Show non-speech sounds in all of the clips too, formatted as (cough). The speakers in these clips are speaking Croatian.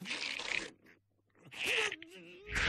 Ovo je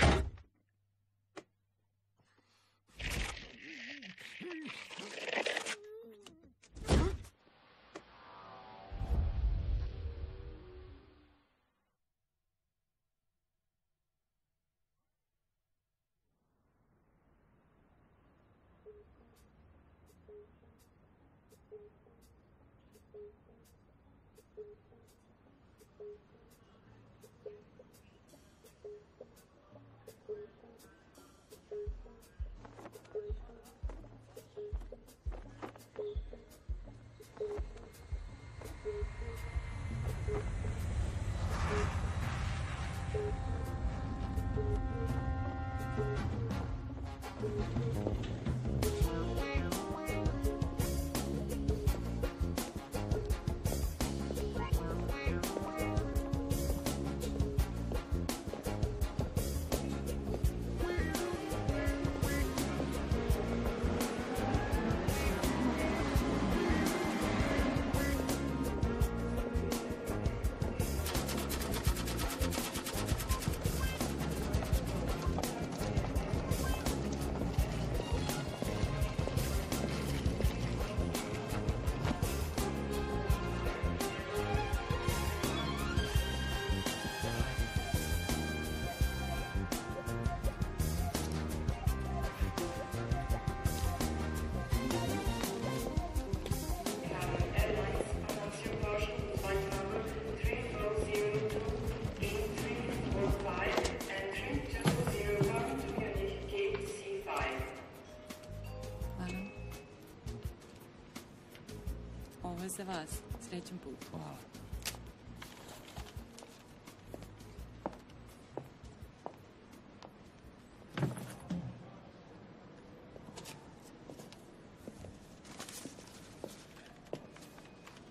vas. Srećan put. Hvala.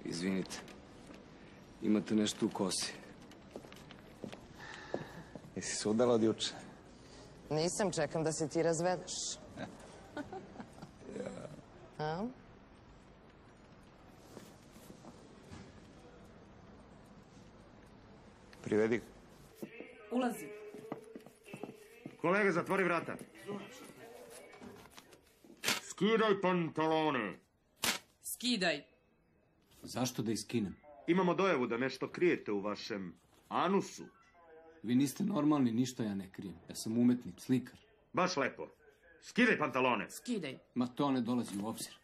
Izvinite. Imate nešto u kosi. Jesi se udala od juče? Nisam, čekam da se ti razvedeš. Kolega, zatvori vrata. Skidaj pantalone. Skidaj. Zašto da iskinem? Imamo dojavu da nešto krijete u vašem anusu. Vi niste normalni, ništa ja ne krijem. Ja sam umetnik, slikar. Baš lepo. Skidaj pantalone. Skidaj. Ma to ne dolazi u obzir.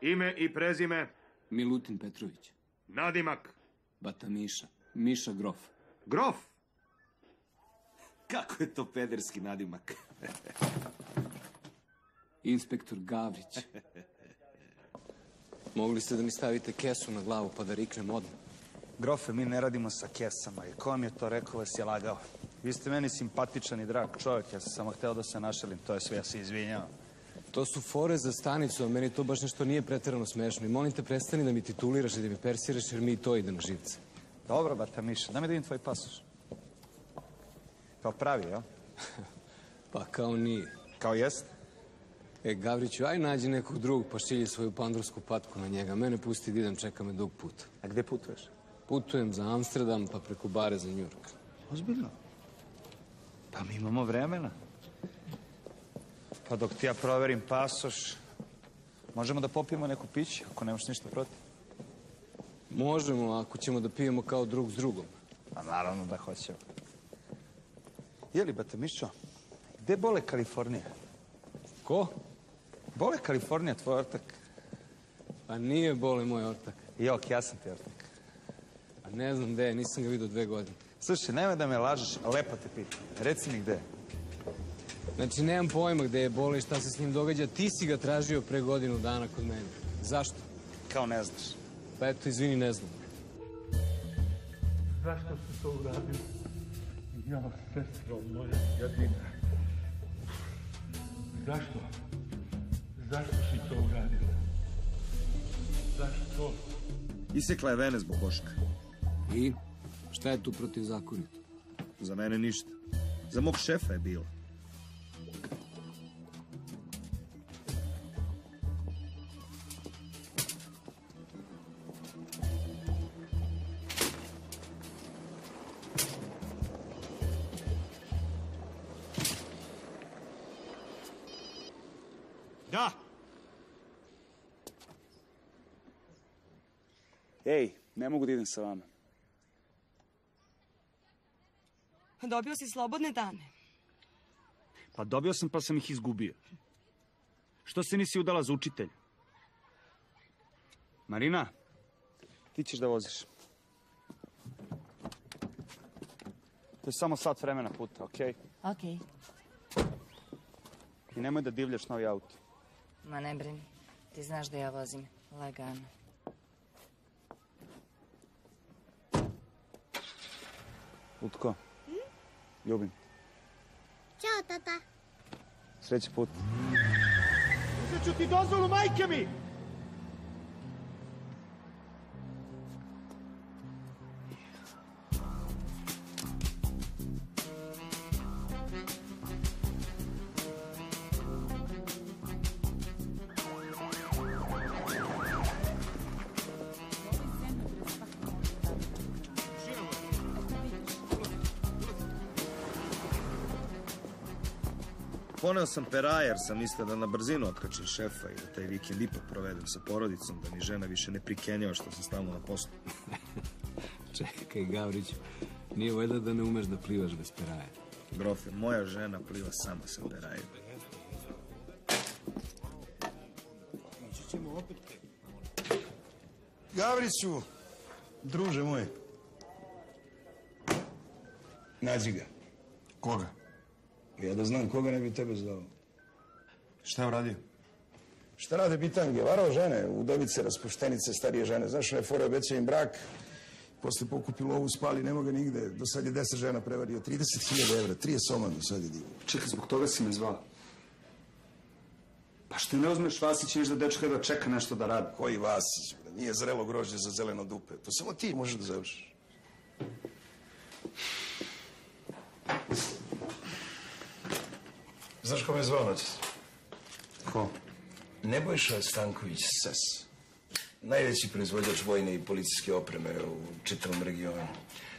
Ime i prezime. Milutin Petrović. Nadimak. Bata Miša. Miša Grof. Grof. Kako je to pederski nadimak? (laughs) Inspektor Gavrić. Mogli ste da mi stavite kesu na glavu pa da riknem odmah. Grofe, mi ne radimo sa kesama. I ko vam je to rekao vas je lagao? Vi ste meni simpatičan i drag čovjek. Ja sam samo hteo da se našalim. To je sve, ja se izvinjavam. To su fore za stanicu, a meni to baš nešto nije pretjerano smešno. I molim te, prestani da mi tituliraš i da mi persiraš, jer mi i to ide na živce. Dobro, bata Miša, daj mi da vidim tvoj pasoš. Kao pravi, jel? (laughs) Pa kao nije. Kao jest? E, Gavriću, aj nađi nekog drugog pa štilji svoju pandursku patku na njega. Mene pusti da idem, čeka me dug put. A gde putuješ? Putujem za Amsterdam pa preko bare za Njurk. Ozbiljno? Pa mi imamo vremena. Pa dok ti ja proverim pasoš, možemo da popijemo neku piće, ako nemaš ništa protiv. Možemo, ako ćemo da pijemo kao drug s drugom. Pa naravno da hoćemo. Jeli, bate Mišo, gde bole Kalifornija? Ko? Bole Kalifornija, tvoj ortak. Pa nije bole moj ortak. Jok, ja sam ti ortak. A ne znam gde je, nisam ga vidio dve godine. Slušaj, nemoj da me lažeš, lepo te pitam. Reci mi gde. je. Znači, nemam pojma gde je bole i šta se s njim događa. Ti si ga tražio pre godinu dana kod mene. Zašto? Kao ne znaš. Pa eto, izvini, ne znam. Zašto si to uradio? Ja, sestro moja jedina. Zašto? Zašto si to uradila? Zašto? Isekla je vene zbog Boška. I? Šta je tu protivzakonito? Za mene ništa. Za mog šefa je bilo. Ne mogu da idem sa vama. Dobio si slobodne dane. Pa dobio sam pa sam ih izgubio. Što se nisi udala za učitelj? Marina, ti ćeš da voziš. To je samo sat vremena puta, okej? Okej. I nemoj da divljaš novi auto. Ma ne brini. Ti znaš da ja vozim lagano. Utko, ljubim. Ćao, tata. Sreći put. Uzet ću ti dozvolu, majke mi! Poneo sam peraja jer sam mislio da na brzinu otkačim šefa i da taj vikend ipak provedem sa porodicom, da mi žena više ne prikenjava što sam stalno na poslu. (laughs) Čekaj, Gavrić, nije valjda da ne umeš da plivaš bez peraja. Grofe, moja žena pliva sama sa perajem. Gavriću, druže moj. Nađi ga. Koga? Ja da znam koga ne bi tebe zvao. Šta je uradio? Šta rade bitange? Varao žene, udovice, raspuštenice, starije žene. Znaš, one fore obećao im brak, posle pokupi lovu, spali, nema ga nigde. Do sad je deset žena prevario, 30.000 evra, tri je soma do sad je divo. Čekaj, zbog toga si me zvao. Pa što ne uzmeš Vasić i viš da dečka da čeka nešto da radi? Koji Vasić, nije zrelo grožđe za zeleno dupe. To samo ti možeš da završiš. Znaš ko me zvao noćas? Ko? Nebojša Stanković Ses. Najveći proizvođač vojne i policijske opreme u čitavom regionu.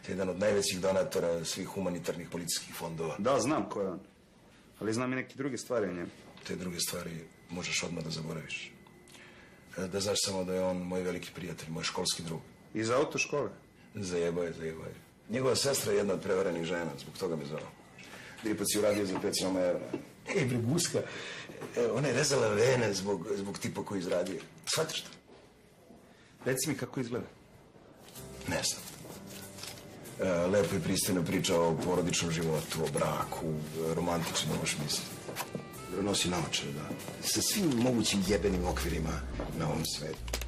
To je jedan od najvećih donatora svih humanitarnih policijskih fondova. Da, znam ko je on. Ali znam i neke druge stvari o njemu. Te druge stvari možeš odmah da zaboraviš. E, Da znaš samo da je on moj veliki prijatelj, moj školski drug. Iz autoškole. Zajebao je, zajebao je. Njegova sestra je jedna od prevarenih žena, zbog toga me zvao. Dripac je uradio za 5 siloma evra. Ej, bre, guska, e, ona je rezala vene zbog, zbog tipa koji izradio. Shvatiš to? Reci mi kako izgleda. Ne znam. E, lepo i pristojno priča o porodičnom životu, o braku, romantično, baš misli. Nosi naočare, da. Sa svim mogućim jebenim okvirima na ovom svetu.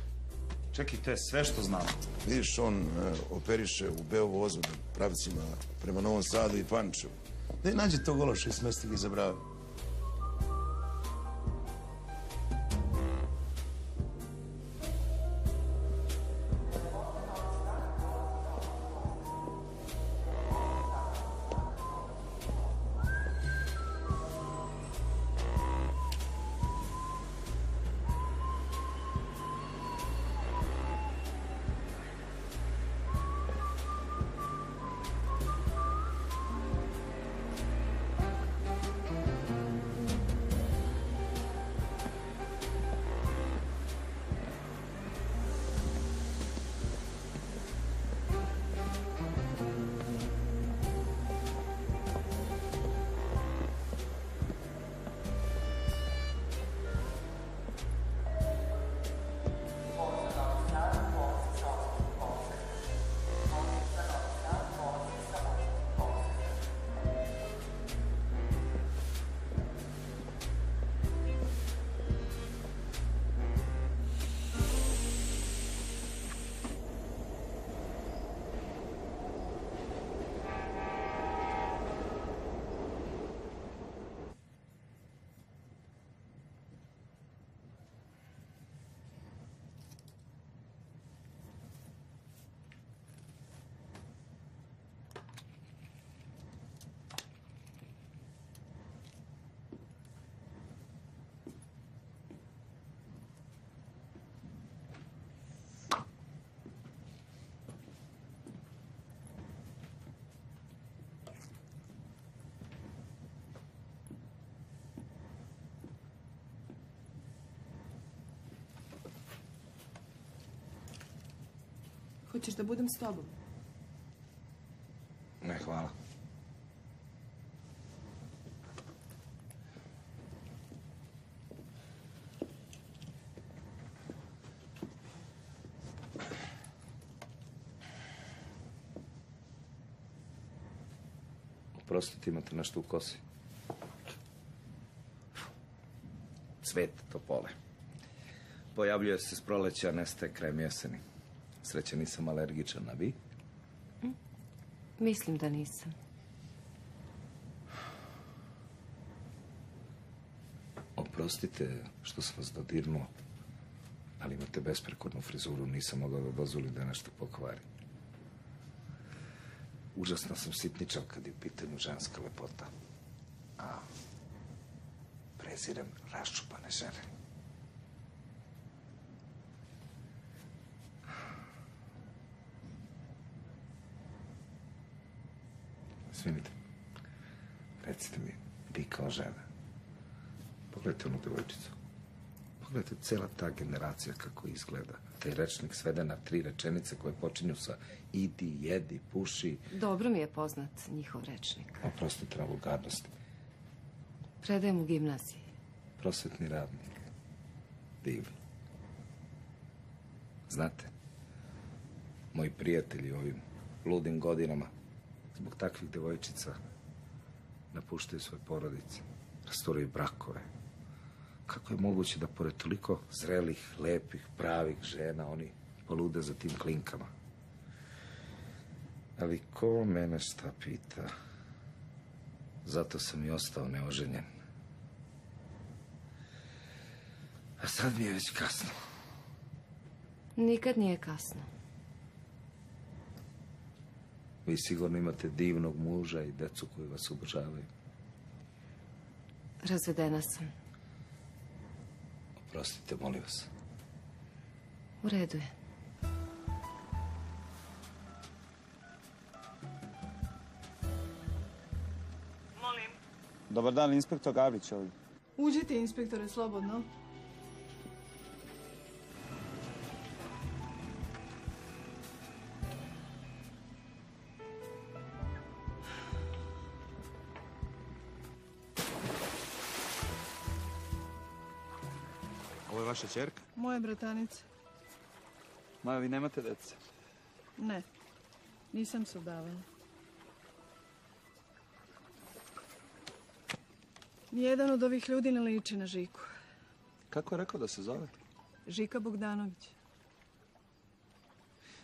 Čekaj, to je sve što znam. Vidiš, on e, operiše u Beovozu pravcima prema Novom Sadu i Pančevu. Da je nađe tog ološa i smesti ga brave. Hoćeš da budem s tobom? Ne, hvala. Oprostite, imate nešto u kosi? Cvet topole. Pojavljuje se s proleća, nestaje krajem jeseni. Sreće nisam alergičan, a vi? Mislim da nisam. Oprostite što sam vas dodirnuo, ali imate besprekornu frizuru, nisam mogao da dozvolim da nešto pokvari. Užasno sam sitničan kad je u pitanju ženska lepota. A prezirem raščupane žene. Svinite, recite mi, vi kao žena, pogledajte onu devojčicu. Pogledajte cela ta generacija kako izgleda. Taj rečnik svede na tri rečenice koje počinju sa idi, jedi, puši. Dobro mi je poznat njihov rečnik. Oprostite na vulgarnosti. Predajem u gimnaziji. Prosvetni radnik. Divno. Znate, moji prijatelji u ovim ludim godinama zbog takvih devojčica napuštaju svoje porodice, rasturaju brakove. Kako je moguće da pored toliko zrelih, lepih, pravih žena oni polude za tim klinkama? Ali ko mene šta pita? Zato sam i ostao neoženjen. A sad mi je već kasno. Nikad nije kasno. Vi sigurno imate divnog muža i decu koji vas obožavaju. Razvedena sam. Oprostite, molim vas. U redu je. Molim. Dobar dan, inspektor Gavrić ovdje. Uđite, inspektore, slobodno. Vaša čerka? Moja bratanica. Maja, vi nemate dece. Ne, nisam se udavala. Nijedan od ovih ljudi ne liči na Žiku. Kako je rekao da se zove? Žika Bogdanović.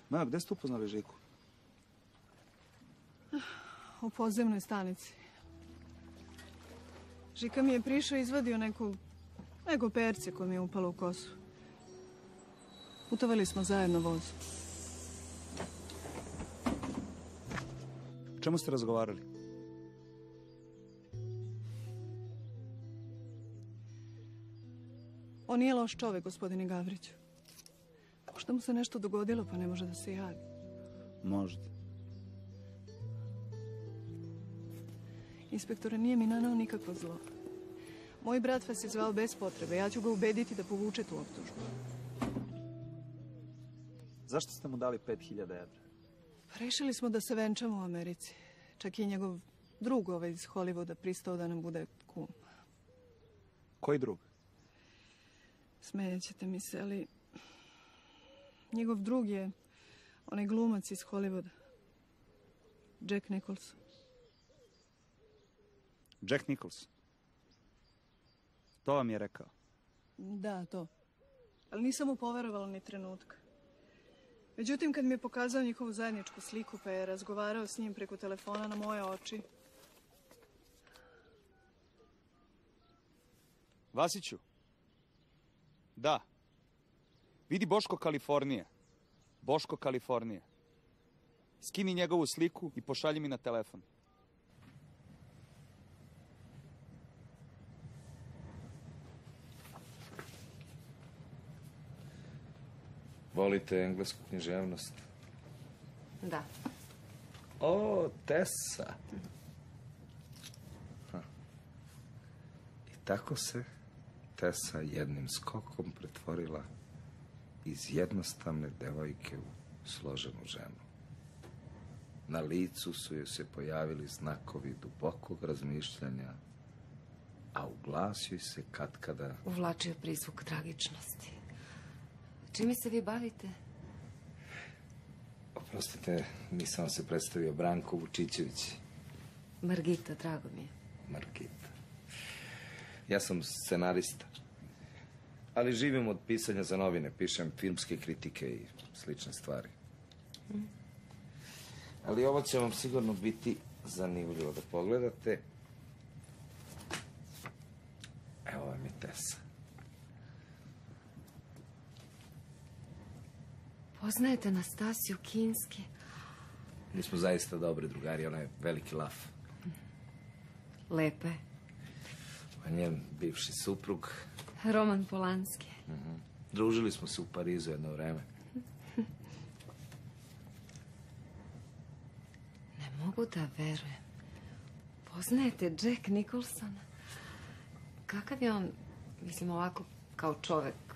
Maja, gde ste upoznali Žiku? U podzemnoj stanici. Žika mi je prišao i izvadio neku, neko perce koje mi je upalo u kosu. Putovali smo zajedno vozu. O čemu ste razgovarali? On nije loš čovek, gospodine Gavriću. Možda mu se nešto dogodilo pa ne može da se javi. Možda. Inspektore, nije mi nanao nikakvo zlo. Moj brat vas je zvao bez potrebe. Ja ću ga ubediti da povuče tu optužbu. Zašto ste mu dali 5000 evra? Pa Rešili smo da se venčamo u Americi. Čak i njegov drug ovaj iz Hollywooda pristao da nam bude kum. Koji drug? Smejećete mi se, ali... Njegov drug je onaj glumac iz Hollywooda. Jack Nicholson. Jack Nicholson. To vam je rekao. Da, to. Ali nisam mu poverovala ni trenutka. Međutim, kad mi je pokazao njihovu zajedničku sliku, pa je razgovarao s njim preko telefona na moje oči, Vasiću? Da. Vidi Boško Kalifornije. Boško Kalifornije. Skini njegovu sliku i pošalji mi na telefon. Volite englesku književnost? Da. O, Tesa. Ha. I tako se Tesa jednim skokom pretvorila iz jednostavne devojke u složenu ženu. Na licu su joj se pojavili znakovi dubokog razmišljanja, a u glasu joj se katkada Uvlačio prizvuk tragičnosti. Čime se vi bavite? Oprostite, nisam se predstavio Branko Vučićević. Margita, drago mi je. Margita. Ja sam scenarista. Ali živim od pisanja za novine. Pišem filmske kritike i slične stvari. Ali ovo će vam sigurno biti zanimljivo da pogledate. Evo vam je Tesa. Poznajete Nastasiju Kinski? Mi smo zaista dobri drugari, ona je veliki laf. Lepa je. A njen bivši suprug, Roman Polanski. družili smo se u Parizu jedno vreme. (laughs) Ne mogu da verujem. Poznajete Jack Nicholsona? Kakav je on, mislim ovako, kao čovek?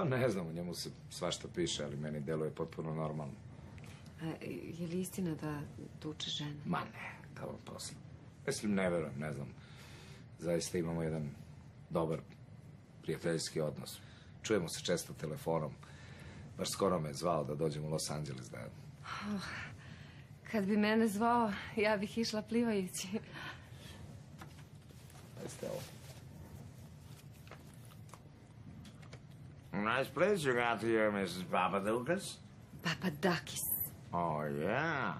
Pa ne znam, u njemu se svašta piše, ali meni deluje potpuno normalno. A, je li istina da tuče žene? Ma ne, da vam posle. Mislim, ne verujem, ne znam. Zaista imamo jedan dobar prijateljski odnos. Čujemo se često telefonom. Baš skoro me zvao da dođem u Los Angeles da... Kad bi mene zvao, ja bih išla plivajući. Jeste ovo. Nice place you got here, Mrs. Papadoukas. Papadakis. Oh, yeah.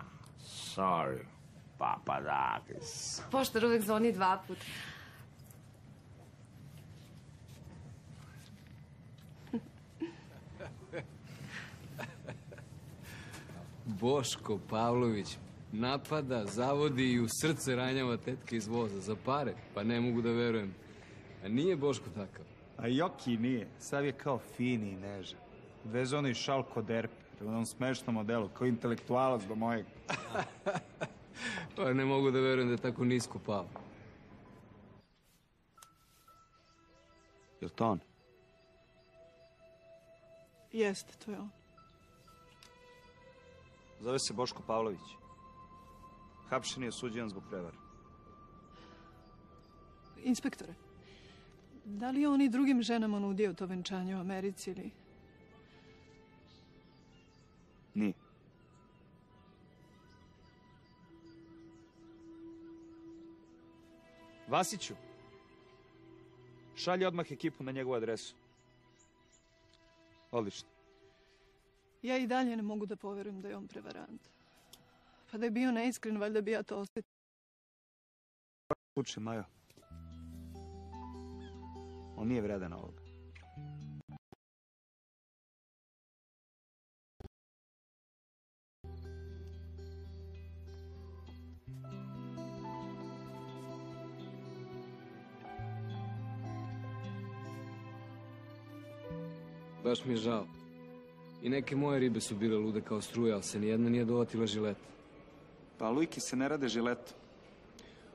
Sorry, Papadakis. Poštar uvek zvoni dva puta. Boško Pavlović napada, zavodi i u srce ranjava tetke iz voza za pare. Pa ne mogu da verujem. A nije Boško takav. A Joki nije. Sav je kao fini i nežan. Vez onaj šalko derpe. U onom smešnom modelu, kao intelektualac do mojeg. (laughs) Pa ne mogu da verujem da je tako nisko pao. Je to on? Jeste, to je on. Zove se Boško Pavlović. Hapšen je osuđen zbog prevare. Inspektore, da li je on i drugim ženama nudio to venčanje u Americi ili... Nije. Vasiću, šalji odmah ekipu na njegovu adresu. Odlično. Ja i dalje ne mogu da poverujem da je on prevarant. Pa da je bio neiskren, valjda bi ja to osjetila. Slučaj, Majo. On nije vredan ovoga. Baš mi je žao. I neke moje ribe su bile lude kao struja, ali se nijedna nije dovatila žileta. Pa lujki se ne rade žiletom.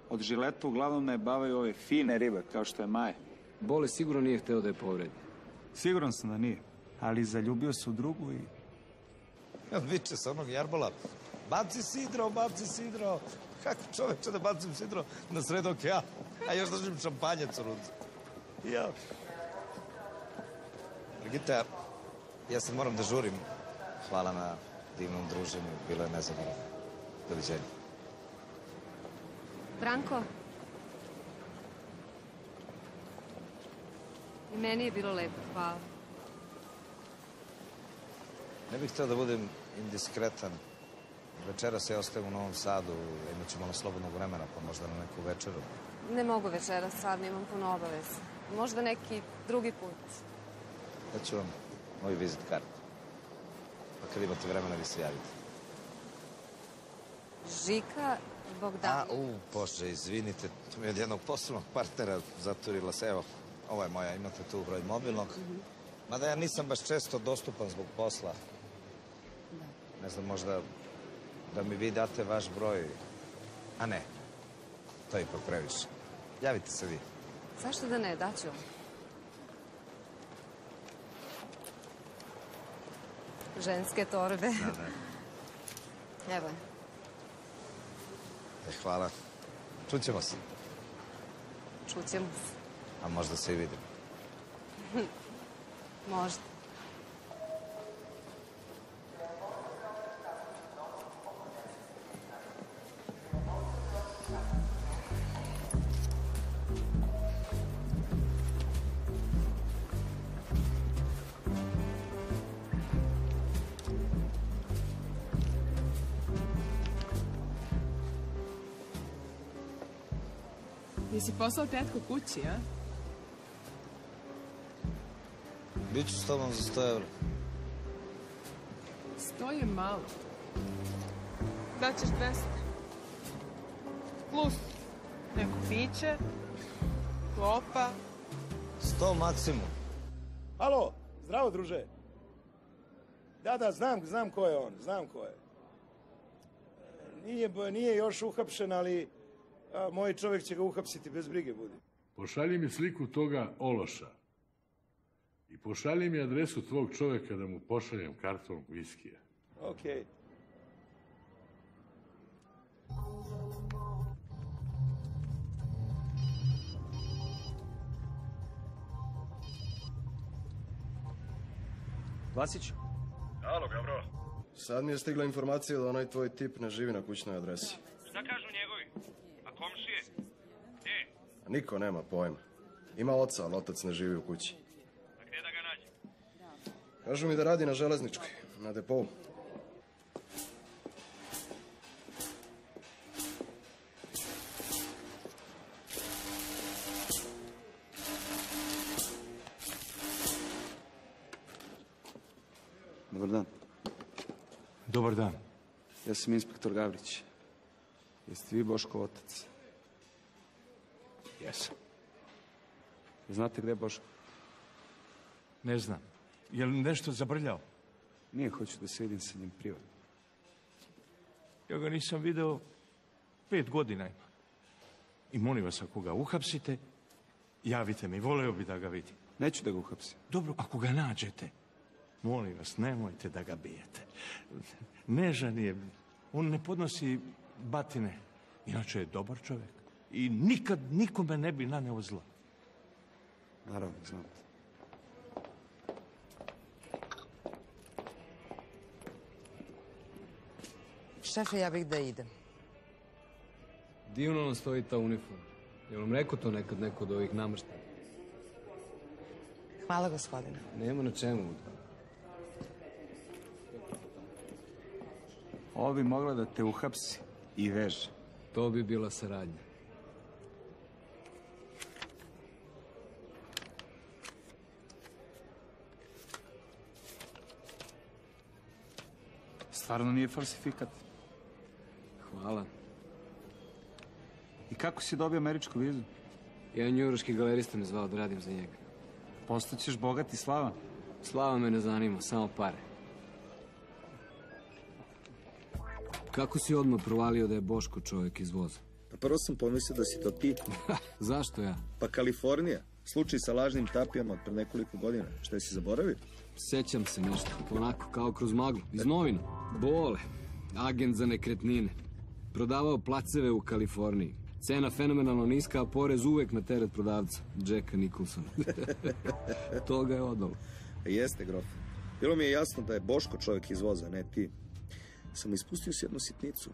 Od žileta uglavnom ne bavaju ove fine ribe, kao što je Maja. Bole sigurno nije hteo da je povredi. Siguran sam da nije. Ali zaljubio se u drugu i... On viče sa onog jarbola, baci sidro, baci sidro. Kako čoveče da bacim sidro na sred okeana? A još držim šampanjac u ruci. Ja. Brigita, ja sad moram da žurim. Hvala na divnom druženju, bilo je nezadovoljno. Doviđenja. Branko? I meni je bilo lepo, hvala. Ne bih htio da budem indiskretan. Večeras ja ostajem u Novom Sadu, imat ću malo slobodnog vremena, pa možda na neku večeru. Ne mogu večeras, sad imam puno obaveza. Možda neki drugi put. Da ću vam moju vizit kartu. Pa kad imate vremena, vi se javite. Žika Bogdan. A, u, Bože, izvinite, tu mi je od jednog poslovnog partnera zaturila se. Evo, ovo je moja, imate tu broj mobilnog. Mada ja nisam baš često dostupan zbog posla. Ne znam, možda da mi vi date vaš broj. A ne, to je ipak previše. Javite se vi. Zašto da ne, daću vam. Ženske torbe. Da, da. (laughs) Evo. E, hvala. Čućemo se. Čućemo se. А може да се видим? може. Jesi poslao tetku kući, a? Biću s tobom za 100 evra. Sto je malo. Daćeš 200. Plus neko piće, klopa. 100 maksimum. Alo, zdravo druže. Da, da, znam, znam ko je on, znam ko je. Nije, nije još uhapšen, ali a, moj čovjek će ga uhapsiti, bez brige budi. Pošalji mi sliku toga Ološa. I pošalji mi adresu tvog čovjeka da mu pošaljem karton viskija. Okej. Vasić? Alo, Gabro. Sad mi je stigla informacija da onaj tvoj tip ne živi na kućnoj adresi. Šta kažu njegovi? A komšije? Gdje? Niko nema pojma. Ima oca, ali otac ne živi u kući. A gdje da ga nađem? Kažu mi da radi na železničkoj, na depovu. Dobar dan. Dobar dan. Ja sam inspektor Gavrić. Jeste vi Boško otac? Jesam. Znate gdje je Boško? Ne znam. Je li nešto zabrljao? Nije, hoću da se vidim sa njim privatno. Ja ga nisam video pet godina ima. I molim vas, ako ga uhapsite, javite mi, voleo bi da ga vidim. Neću da ga uhapsim. Dobro, ako ga nađete, molim vas, nemojte da ga bijete. Nežan je, on ne podnosi batine. Inače je dobar čovjek. I nikad nikome ne bi naneo zlo. Naravno, znam. Šefe, ja bih da idem. Divno nam stoji ta uniforma. Jel vam rekao to nekad neko od ovih namrštaja? Hvala, gospodine. Nema na čemu. Ovo bi mogla da te uhapsi i veže. To bi bila saradnja. Stvarno nije falsifikat. Hvala. I kako si dobio američku vizu? Jedan njujorški galerista me zvao da radim za njega. Postaćeš bogat i slava? Slava me ne zanima, samo pare. Kako si odmah provalio da je Boško čovjek iz voza? Pa prvo sam pomislio da si to ti. (laughs) Zašto ja? Pa Kalifornija. Slučaj sa lažnim tapijama od pre nekoliko godina. Šta si zaboravio? Sećam se nešto, onako kao kroz maglu, iz novina. Bole, agent za nekretnine. Prodavao placeve u Kaliforniji. Cena fenomenalno niska, a porez uvek na teret prodavca, Jacka Nicholsona. (laughs) to ga je odalo. Jeste, grof. Bilo mi je jasno da je Boško čovjek iz voza, ne ti. Samo ispustio si jednu sitnicu.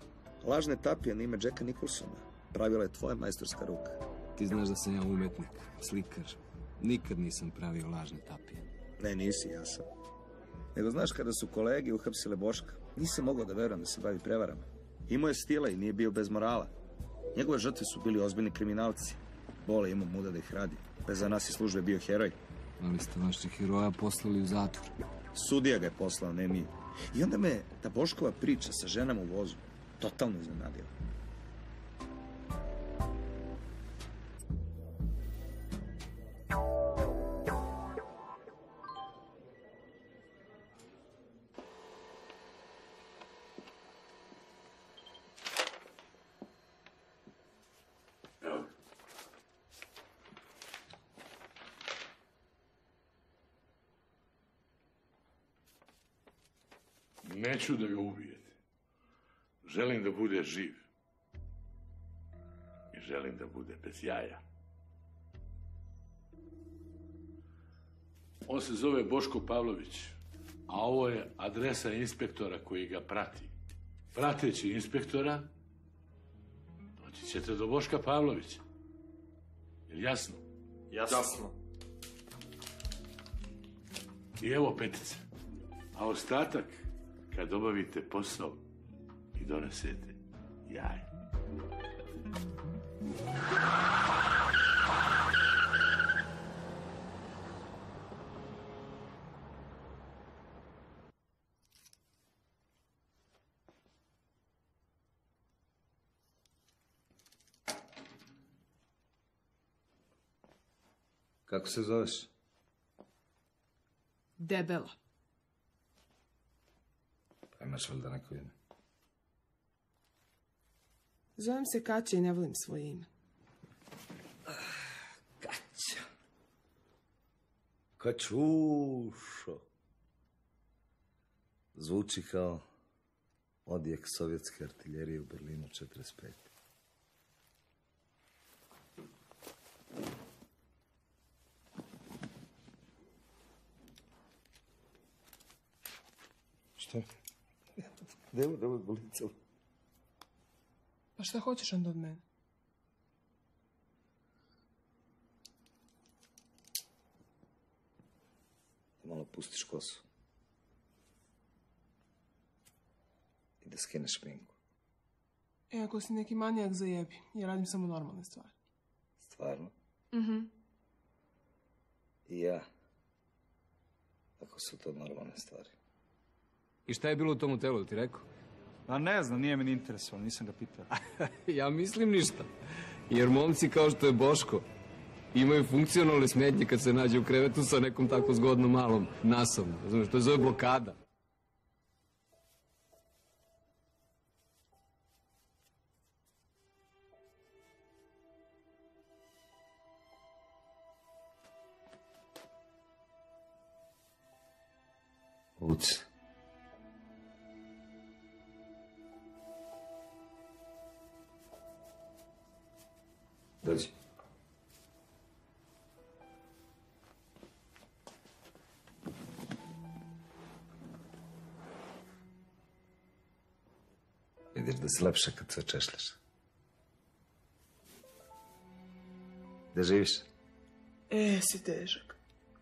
Lažne tapije na ime Jacka Nicholsona. Pravila je tvoja majstorska ruka. Ti znaš da sam ja umetnik, slikar. Nikad nisam pravio lažne tapije. Ne, nisi, ja sam. Nego znaš, kada su kolege uhapsile Boška, nisam mogao da verujem da se bavi prevarama. Imao je stila i nije bio bez morala. Njegove žrtve su bili ozbiljni kriminalci. Bole imao muda da ih radi. Bez za nas i službe bio heroj. Ali ste vašeg heroja poslali u zatvor. Sudija ga je poslao, ne mi. I onda me ta Boškova priča sa ženama u vozu totalno iznenadila. Neću da ga ubijete. Želim da bude živ. I želim da bude bez jaja. On se zove Boško Pavlović, a ovo je adresa inspektora koji ga prati. Prateći inspektora, doći ćete do Boška Pavlovića. Jel jasno? Jasno. I evo petice. A ostatak, kad obavite posao i donesete jaje. Kako se zoveš? Debela. Imaš valjda neko ime. Zovem se Kaća i ne volim svoje ime. Kaća. Kaćušo. Zvuči kao odjek sovjetske artiljerije u Berlinu 45. Što? Je ovo bolica? Pa šta hoćeš onda od mene? Malo pustiš kosu. I da skineš šminku. E, ako si neki manijak zajebi, ja radim samo normalne stvari. Stvarno. Mhm. I ja. Ako su to normalne stvari. I šta je bilo u tom hotelu, ti rekao? A ne znam, nije me ni interesovalo, nisam ga pitao. (laughs) ja mislim ništa. Jer momci kao što je Boško imaju funkcionalne smetnje kad se nađe u krevetu sa nekom tako zgodnom malom nasom. Razumiješ, to je zove blokada. Uci. Lepše kad se češljaš. Gde živiš? E, si težak.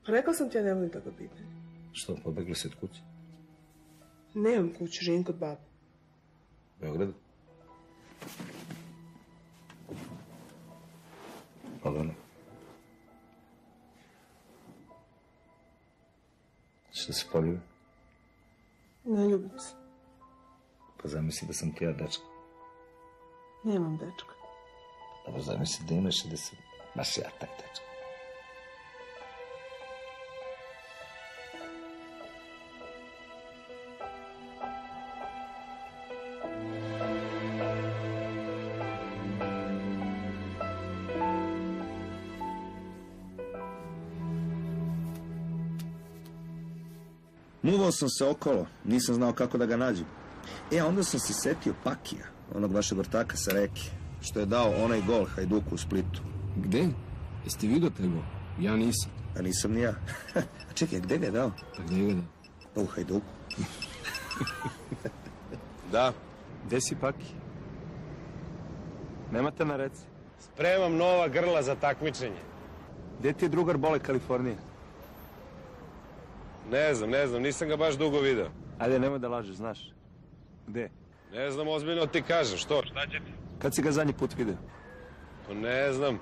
Pa rekla sam ti ja ne volim toga pitanja. Što, pobegli si od kuće? Nemam kuću, živim kod babe. U Beogradu? Lagano. Što se poljubi? Ne ljubim se. Pa zamisli da sam ti ja dečko. Nemam dečka. Dobro, zamisli da imaš i da sam baš ja taj dečko. Muvao sam se okolo, nisam znao kako da ga nađem. E, onda sam se setio Pakija, onog vašeg ortaka sa reke, što je dao onaj gol Hajduku u Splitu. Gde? Jesi ti vidio taj gol? Ja nisam. A nisam ni ja. (laughs) a čekaj, gde ga je dao? Pa gde ga je dao? Pa u Hajduku. (laughs) Da. Gde si Paki? Nemate na reci. Spremam nova grla za takmičenje. Gde ti je drugar Bole Kalifornije? Ne znam, ne znam, nisam ga baš dugo video. Ajde, nemoj da lažeš, znaš. Gde? Ne znam, ozbiljno ti kažem, što? Šta će ti? Kad si ga zadnji put video? Pa ne znam.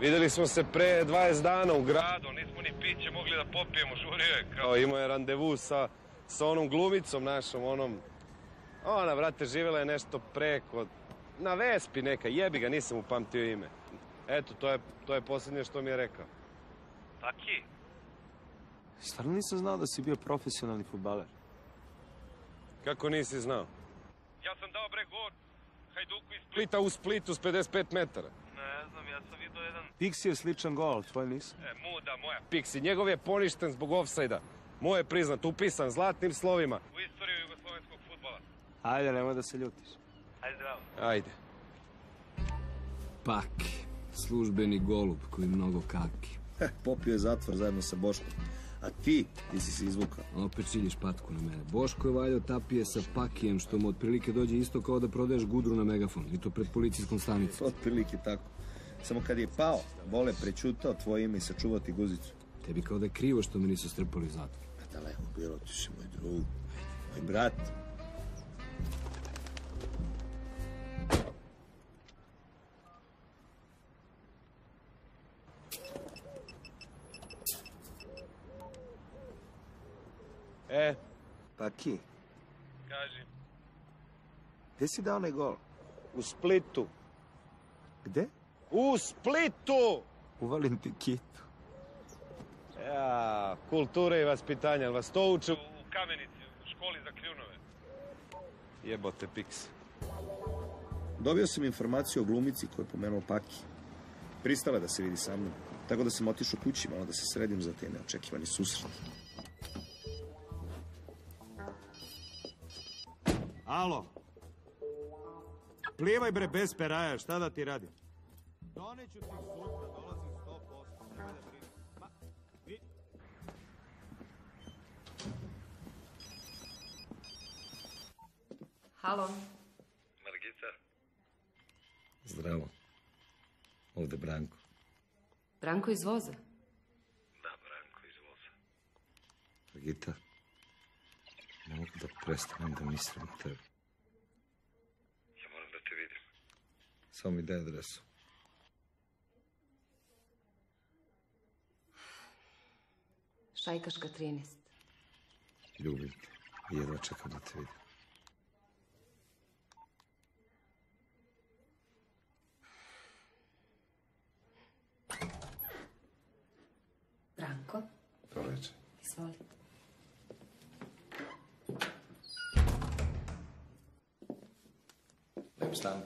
Videli smo se pre 20 dana u gradu. Nismo ni piće mogli da popijemo, žurio je kao... Kao imao je randevu sa, sa onom glumicom našom, onom... Ona, vrate, živjela je nešto preko... Na Vespi neka, jebi ga, nisam upamtio ime. Eto, to je, to je posljednje što mi je rekao. Taki? Stvarno nisam znao da si bio profesionalni futbaler. Kako nisi znao? Ja sam dao bre gol Hajduku iz Splita u Splitu s 55 metara. Ne znam, ja sam vidio jedan... Pixi je sličan gol, tvoj nisam. E, muda moja. Pixi, njegov je poništen zbog ofsajda. Moj je priznat, upisan zlatnim slovima. U istoriju jugoslovenskog Ajde, nemoj da se ljutiš. Ajde, zdravo. Ajde. Paki. Službeni golub koji mnogo kaki. Popio je zatvor zajedno sa Boškom. A ti, ti si se izvukao. Opet šiljiš patku na mene. Boško je valjao tapije sa pakijem, što mu otprilike dođe isto kao da prodaješ gudru na megafon. I to pred policijskom stanicom. (laughs) Otprilike tako. Samo kad je pao, vole prečutao tvoje ime i sačuvao ti guzicu. Tebi kao da je krivo što me nisu strpali u zatvor. Pa daleko bilo, ti si moj drug, moj brat. E, Paki, Kaži. gdje si dao onaj gol? u Splitu. Gde? U Splitu! Uvalim ti kitu. Ja, kulture i vaspitanja, vas to uče? U kamenici, u školi za kljunove. Jebote piks. Dobio sam informaciju o glumici koju je pomenuo Paki. Pristala da se vidi sa mnom. Tako da sam otišao kući malo da se sredim za te neočekivani susret. Alo. Plivaj bre bez peraja, šta da ti radim? Doneću ti sutra, dolazim 100%, nemoj da brineš. Ma, vi... Halo, Margica, Zdravo. Ovde Branko. Branko iz voza. da, Branko iz voza. Gita, mogu da prestanem da mislim o tebi. Ja moram da te vidim. Samo mi daj adresu. Šajkaška 13. Ljubim te. I jedva čekam da te vidim. Branko, Dobro večer. izvolite. Dajem stan.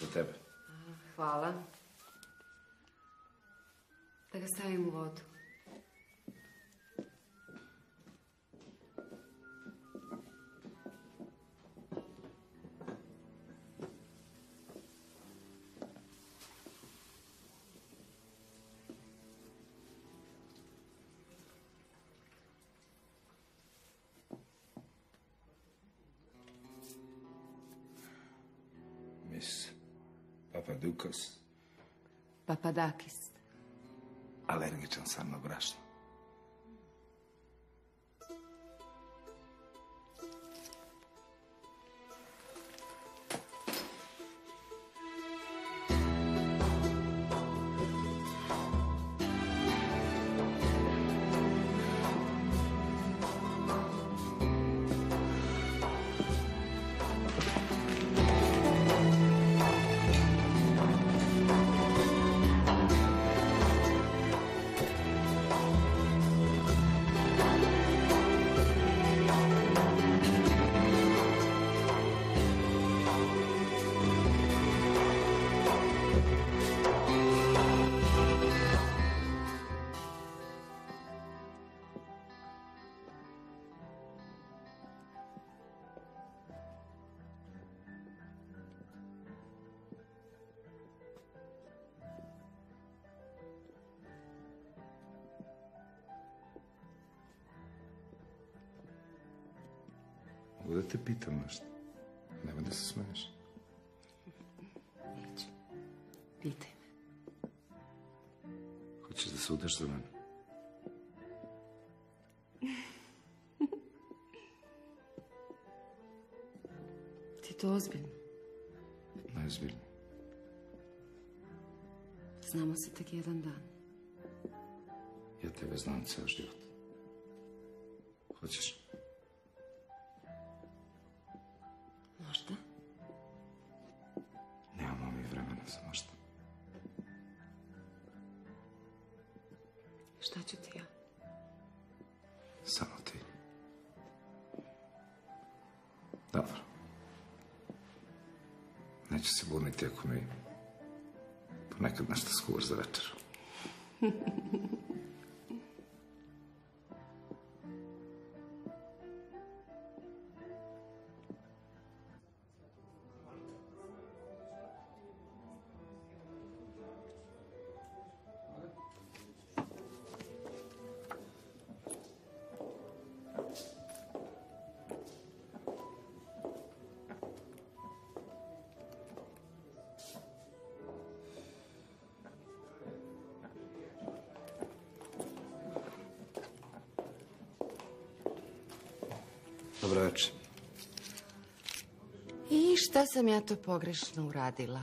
Za tebe. Hvala. Da ga stavim u vodu. Papadakis. Alergičan sam na brašno. Te pitam nešto? Nemoj da se smeješ. Neću. Pitaj me. Hoćeš da se udaš za mene? (laughs) Ti to ozbiljno. Najozbiljnije. Znamo se tek jedan dan. Ja tebe znam ceo život. Hoćeš? Šta sam ja to pogrešno uradila?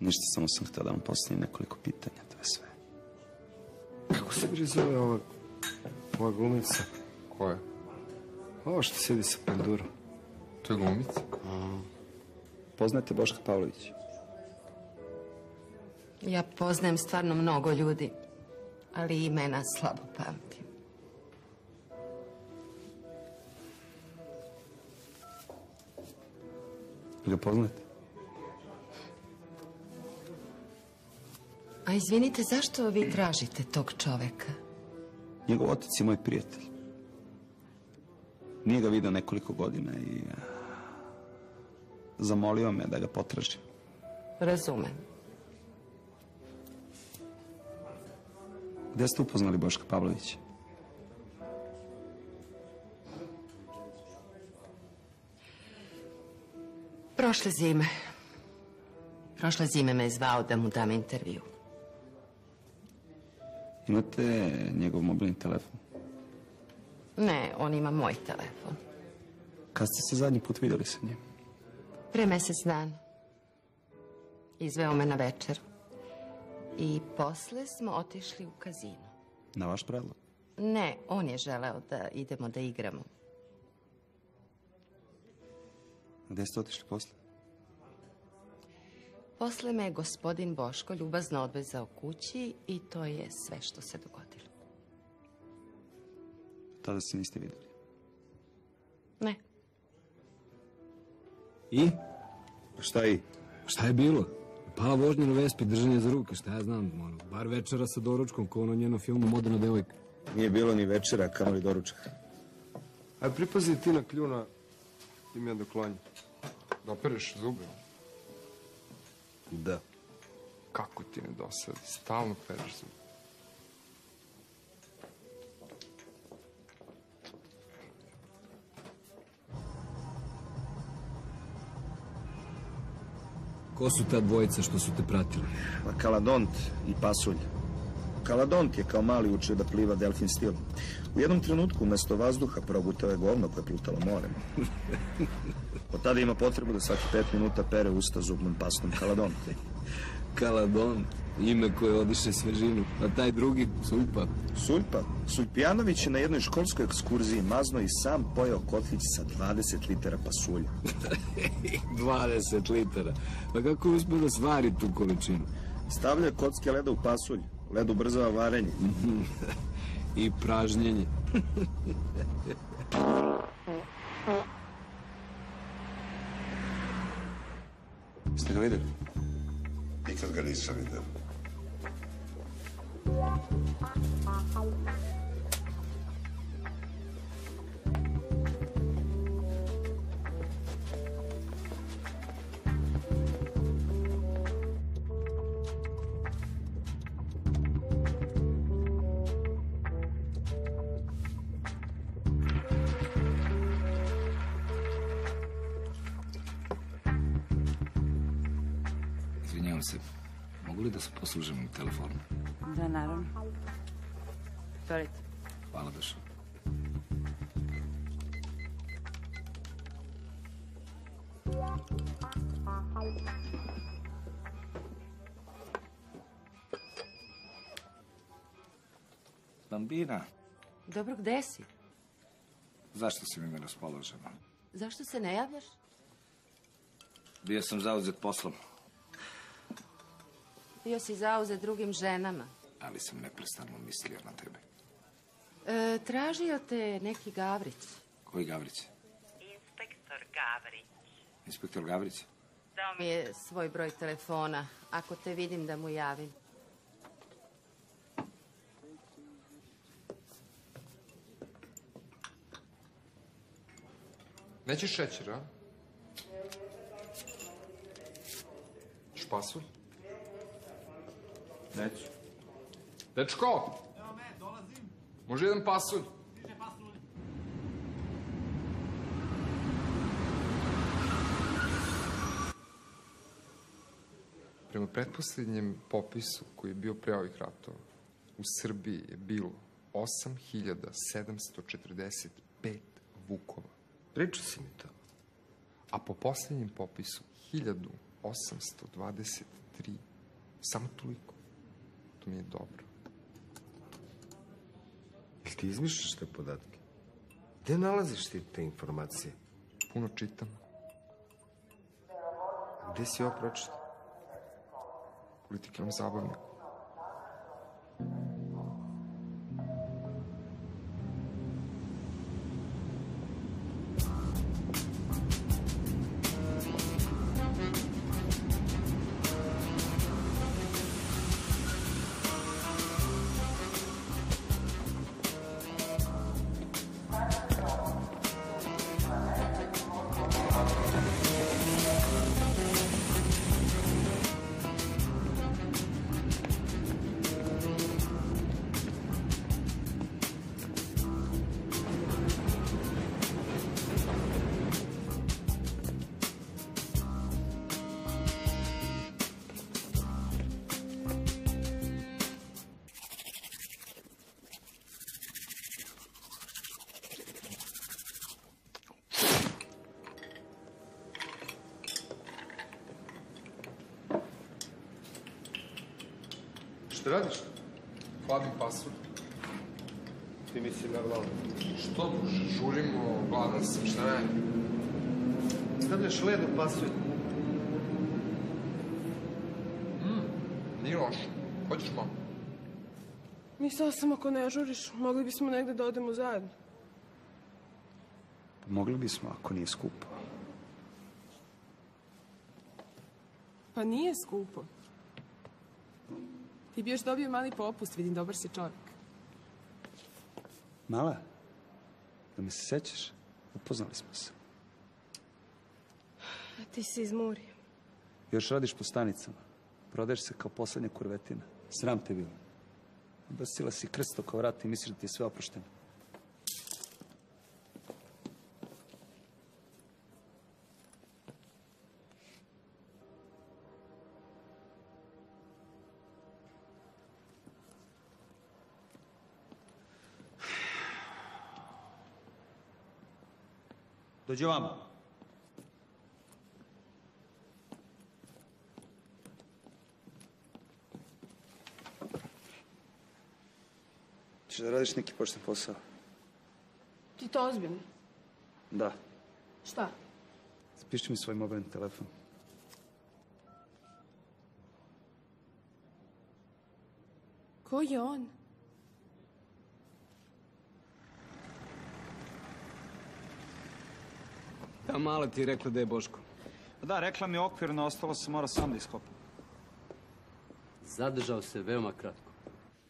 Ništa, samo sam htio da vam postavim nekoliko pitanja, to je sve. Kako se bre zove ova, ova glumica? Koja? Ovo što sjedi sa pendurom. To je glumica? Poznate Boška Pavlovića? Ja poznajem stvarno mnogo ljudi, ali imena slabo pamtim. Ga poznate? A izvinite, zašto vi tražite tog čoveka? Njegov otac je moj prijatelj. Nije ga vidio nekoliko godina i zamolio me da ga potražim. Razumem. Gde ste upoznali Boška Pavlovića? Prošle zime. Prošle zime me je zvao da mu dam intervju. Imate njegov mobilni telefon? Ne, on ima moj telefon. Kad ste se zadnji put vidjeli sa njim? Pre mjesec dana. Izveo me na večer. I posle smo otišli u kazino. Na vaš predlog? Ne, on je želeo da idemo da igramo. Gde ste otišli posle? Posle me je gospodin Boško ljubazno odvezao kući i to je sve što se dogodilo. Tada se niste vidjeli. Ne. I? Šta i? Šta je bilo? Pala vožnja na Vespi, držanje za ruke, šta ja znam, ono, bar večera sa doručkom, kao ono njeno filmu Moderna devojka. Nije bilo ni večera, kamoli doručka. Aj, pripazi ti na kljuna i mi klanje. Da opereš zube. Da. Kako ti ne dosadi, stalno pereš zube. Ko su ta dvojica što su te pratili? Pa Kaladont i Pasulj. Kaladont je kao mali učio da pliva delfin stil. U jednom trenutku umjesto vazduha progutao je govno koje je plutalo morem. (laughs) Od tada ima potrebu da svaki pet minuta pere usta zubnom pastom Kaladont. Kaladon, ime koje odiše svežinu, a taj drugi, Suljpa. Suljpa? Suljpijanović je na jednoj školskoj ekskurziji mazno i sam pojeo kotlić sa 20 litara pasulja. (laughs) 20 litara. Pa kako uspio da svari tu količinu? Stavlja kocke leda u pasulj. Led ubrzava varenje. (laughs) I pražnjenje. (laughs) Ste ga vidjeli? Nikad ga nisam vidio. Bambina, Dobro, gde si? zašto si mi neraspoložena? Zašto se ne javljaš? Bio sam zauzet poslom, Bio si zauzet drugim ženama. ali sam neprestano mislio na tebe. E, tražio te neki Gavrić. Koji Gavrić? Inspektor Gavrić. Inspektor Gavrić? Dao mi je svoj broj telefona. Ako te vidim da mu javim. Nećeš šećer, a? Špasulj? Neću. Dečko! Može jedan pasulj? Prema pretposljednjem popisu koji je bio pre ovih ratova, u Srbiji je bilo 8745 vukova. Pričao si mi to. A po posljednjem popisu, 1823. Samo toliko. To mi je dobro. Jel ti izmišljaš te podatke? Gde nalaziš ti te informacije? Puno čitam. Gde si ovo pročitao? Politikinom zabavniku. Ne žuriš, mogli bismo negde da odemo zajedno. Mogli bismo, ako nije skupo. Pa nije skupo. Ti bi još dobio mali popust, vidim, dobar si čovjek. Mala, da me se sećaš? Upoznali smo se. A ti si iz Muri. Još radiš po stanicama. Prodaješ se kao poslednja kurvetina. Sram te bilo. Basila si krst oko vrata i misliš da ti je sve oprošteno. Dođi vamo. Češ da radiš neki pošten posao? Ti to ozbiljno? Da. Šta? Spiši mi svoj mobilni telefon. Ko je on? Ta mala ti je rekla da je Boško. Da, rekla mi okvirno, ostalo se mora sam da iskopam. Zadržao se veoma kratko.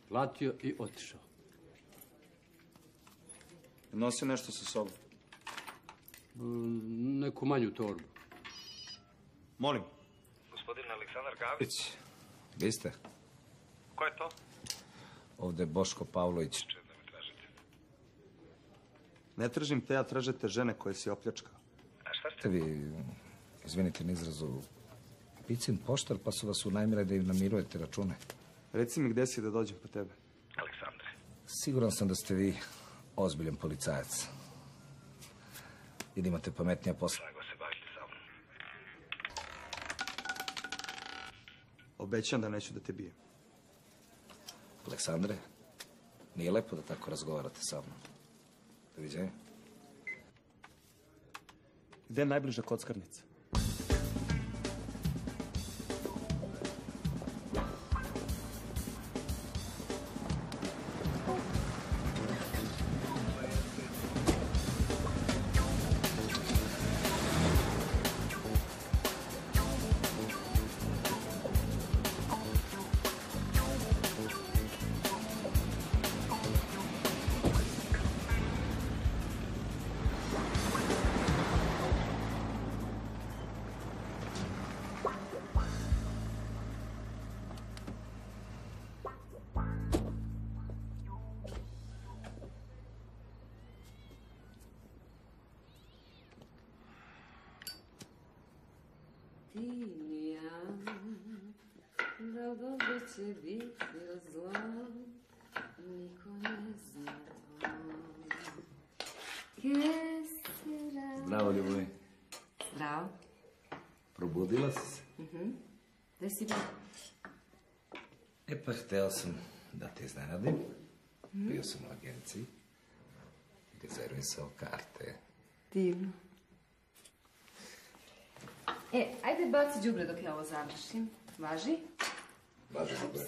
Platio i otišao. Nosio nešto sa sobom. Mm, Neku manju torbu. Molim. Gospodin Aleksandar Gavić. Vi ste? Ko je to? Ovde je Boško Pavlović. Ne tražim te, ja tražite žene koje si opljačkao. A šta Ste vi, izvinite na izrazu, picin poštar pa su vas unajmile da im namirujete račune. Reci mi gde si da dođem po tebe. Aleksandre. Siguran sam da ste vi ozbiljan policajac. I da imate pametnija posla. Nego se bavite sa mnom. Obećam da neću da te bijem. Aleksandre, nije lepo da tako razgovarate sa mnom. Doviđenja. Gde je najbliža kockarnica? Ti i ja, da dobro će biti ili zlo, niko ne zna. Que será? Bravo, ljubavi. Zdravo. Probudila si se? Mhm. Gde si bio? E pa, hteo sam da te iznenadim. Bio sam u agenciji. Rezervisao karte. Divno. E, ajde baci đubre dok ja ovo završim. Važi? Važi, dobro.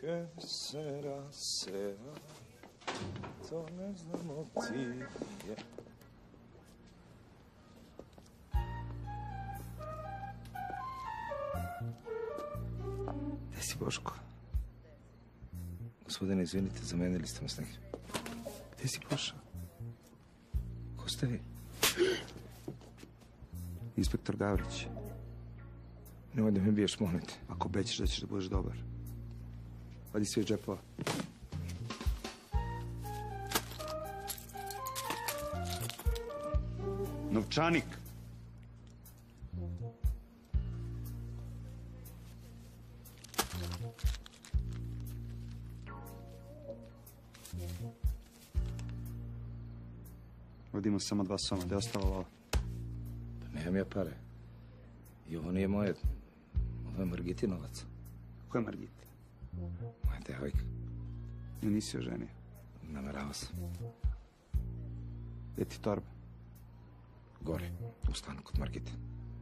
Que sera, sera, to ne znamo ti je. Gde si, Boško? Gospodine, izvinite, zamenili ste me s nekim. Gde si pošao? Ko ste vi? Inspektor Gavrić. Nemoj da me biješ, molim te. Ako obećaš da ćeš da budeš dobar. Vadi sve džepova. Novčanik. Ovdje ima samo dva soma, gdje je ostalo ovo? Pa nemam ja pare. I ovo nije moje. Ovo je Margitinovac. Ko je Margit? Moja devojka. I nisi oženio. Namerao sam. Gdje ti torba? Gore, u stanu kod Margite.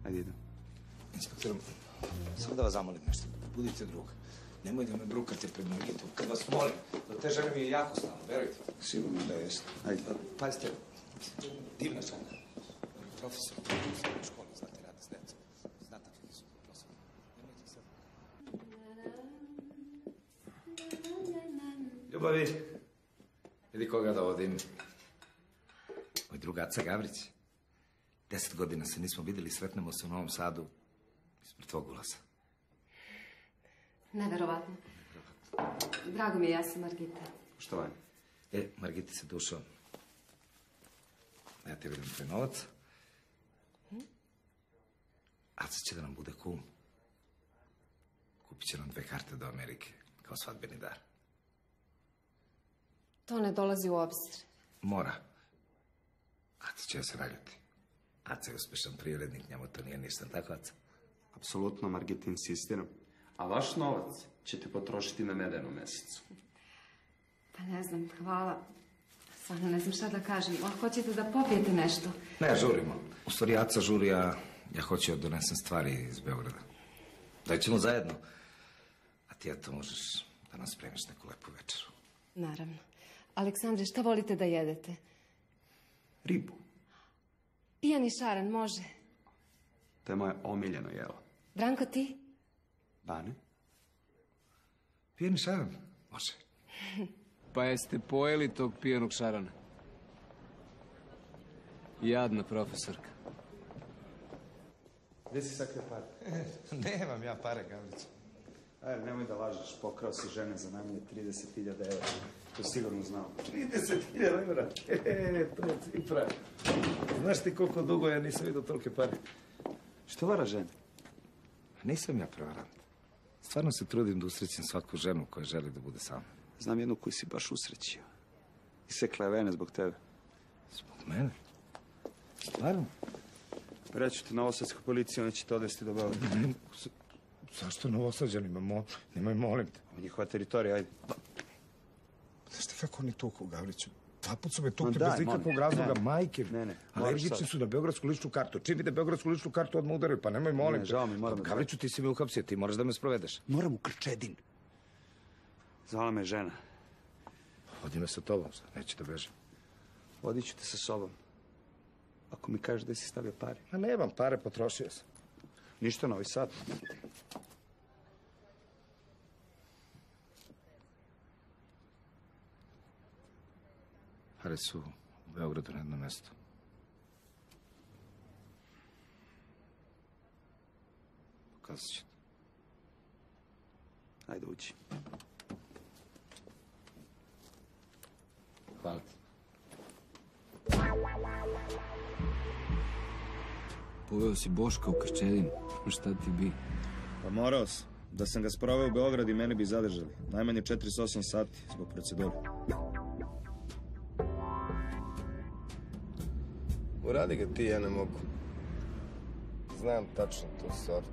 Ajde idem. Inspektor, samo da vas zamolim nešto. Budite druga. Nemoj da me brukate pred Margitom. Kad vas molim, do te žene mi je jako stalo, verujte. Sigurno da jeste. Ajde. Pazite, divna žena. Profesor, profesor u školi, znate, radi s decom. Znate kako su profesor. Nemojte sad. Ljubavi, vidi koga dovodim. Moj drugaca Gavrić. Deset godina se nismo vidjeli, sretnemo se u Novom Sadu ispred tvog ulaza. Neverovatno. Drago mi je, ja sam Margita. Štovanje. E, Margiti se dušo. Ja ti vidim tvoj novac. Aca će da nam bude kum. Kupit će nam dve karte do Amerike, kao svadbeni dar. To ne dolazi u obzir. Mora. Aca će da se naljuti. Aca je uspešan privrednik, njemu to nije ništa, tako Aca? Apsolutno, Margit, insistiram. A vaš novac ćete potrošiti na medenom mesecu. Pa ne znam, hvala. Stvarno ne znam šta da kažem. O, hoćete da popijete nešto? Ne, žurimo. U stvari, Aca žuri, a ja hoću da donesem stvari iz Beograda. Da ćemo zajedno. A ti eto možeš da nam spremiš neku lepu večeru. Naravno. Aleksandre, šta volite da jedete? Ribu. Pijani šaran, može. To je moje omiljeno jelo. Branko, ti? Bane? Pijeni šaran? Može. (laughs) Pa jeste pojeli tog pijanog šarana? Jadna profesorka. Gdje si sakrio pare? Nemam ja pare, Gavrić. Ajde, nemoj da lažeš, pokrao si žene za najmanje 30.000 eura. To sigurno znao. 30.000 eura. E, to je cifra. Znaš ti koliko dugo ja nisam vidio tolike pare? Što vara žene? Nisam ja prevarant. Stvarno se trudim da usrećem svaku ženu koja želi da bude sama. Znam jednu koju si baš usrećio. Isekla je vene zbog tebe. Zbog mene? Stvarno? Reću ti novosadskoj policiji, oni će te odvesti do Beograda. Zašto novosađanima? Mo, nemoj, molim te. Ovo je njihova teritorija, ajde. Znaš ti kako oni tuku, Gavriću? Dva put su me tukli bez ikakvog molim. razloga, Ne. majke. Ne, ne, Alergični su na beogradsku ličnu kartu. Čim vide beogradsku ličnu kartu, odmah udaraju. Pa nemoj, molim Ne, te. žao mi, moram Pa, Gavriću, ti si me uhapsio, ti moraš da me sprovedeš. Moram u Krčedin. Zvala me žena. Vodi me sa tobom, neće da beže. Vodit ću te sa sobom. Ako mi kažeš da si stavio pare. A nemam pare, potrošio sam. Ništa, Novi Sad. Pare su u Beogradu na jednom mjestu. Pokazat ću ti. Ajde, uđi. Hvala ti. Poveo si Boška u Kršćedin. Šta ti bi? Pa morao sam. Da sam ga sproveo u Beograd i mene bi zadržali. Najmanje 48 sati zbog procedure. Uradi ga ti, ja ne mogu. Znam tačno tu sort.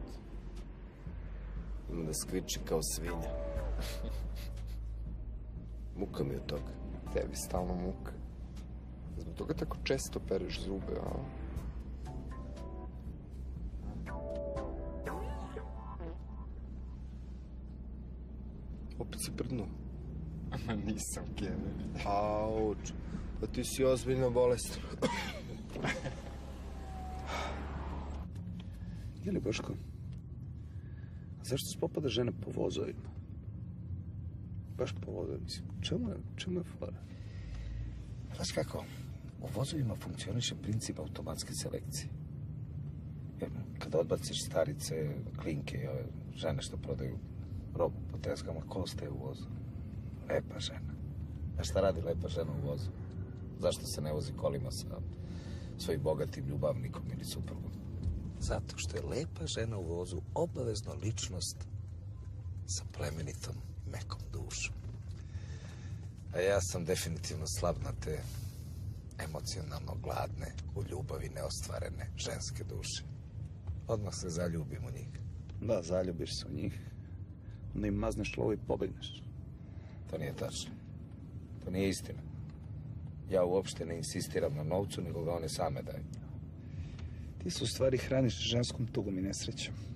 Ima da skviči kao svinja. (laughs) Muka mi od toga. Tebi stalno muka. Zbog toga tako često pereš zube, a? Opet si prdnuo. Ma nisam Kennedy. Auč, pa ti si ozbiljno bolestan. Jeli, Boško? A zašto se popada žene po vozovima? Baš po vozovima, mislim. Čemu je, čemu je fora? Znaš kako, u vozovima funkcioniše princip automatske selekcije. Jer kada odbaciš starice, klinke i ove žene što prodaju robu po tezgama, ko ostaje u vozu? Lepa žena. A šta radi lepa žena u vozu? Zašto se ne vozi kolima sa svojim bogatim ljubavnikom ili suprugom? Zato što je lepa žena u vozu obavezno ličnost sa plemenitom mekom dušom. A ja sam definitivno slab na te emocionalno gladne, u ljubavi neostvarene ženske duše. Odmah se zaljubim u njih. Da, zaljubiš se u njih. Onda im mazneš lovu i pobegneš. To nije tačno. To nije istina. Ja uopšte ne insistiram na novcu, nego ga one same daju. Ti se u stvari hraniš ženskom tugom i nesrećom.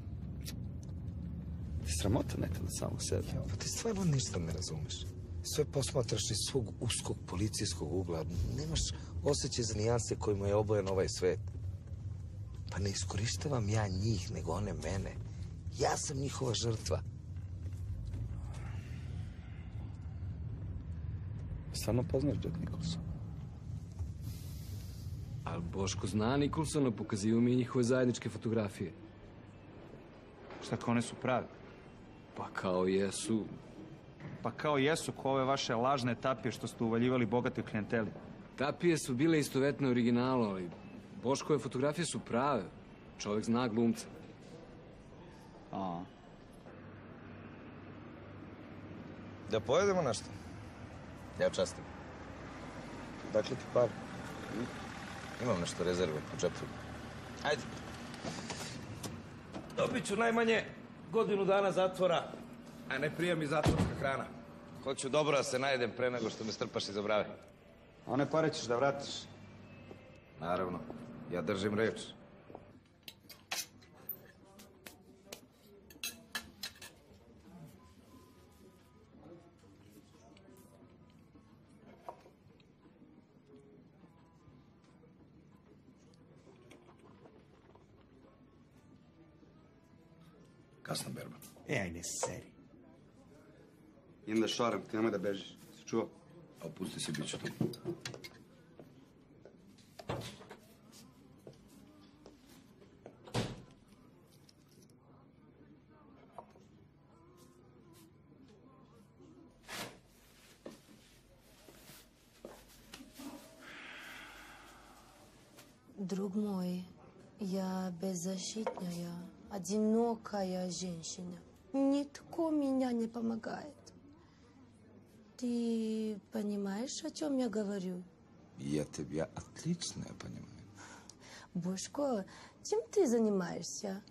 Ti sramota nekada samo sebe. Pa ti stvarno ništa ne razumeš. Sve posmatraš iz svog uskog policijskog ugla. Nemaš osjećaj za nijanse kojima je obojen ovaj svet. Pa ne iskorištavam ja njih, nego one mene. Ja sam njihova žrtva. Stvarno poznaš Jack Nicholson? Ali Boško zna Nikolsona, pokazivao mi njihove zajedničke fotografije. Šta kao one su prave? Pa kao jesu. Pa kao jesu ko ove vaše lažne tapije što ste uvaljivali bogatoj klijenteli. Tapije su bile istovetne originalu, ali Boškove fotografije su prave. Čovjek zna glumca. A, Da pojedemo nešto? Ja častim. Dakle ti par. Imam nešto rezerve po džepu. Ajde. Dobit ću najmanje godinu dana zatvora, a ne prije mi zatvorska hrana. Hoću dobro da se najedem pre nego što me strpaš iza brave. One pare ćeš da vratiš. Naravno, ja držim reč. E, aj ne seri. Idem da šaram, ti nemoj da bežiš. Si čuo? Opusti se, bit ću tu. Друг мой, я беззащитная, одинокая женщина. Никто меня не помогает. Ты понимаешь, о чем я говорю? Я тебя отлично понимаю. Бошко, чем ты занимаешься?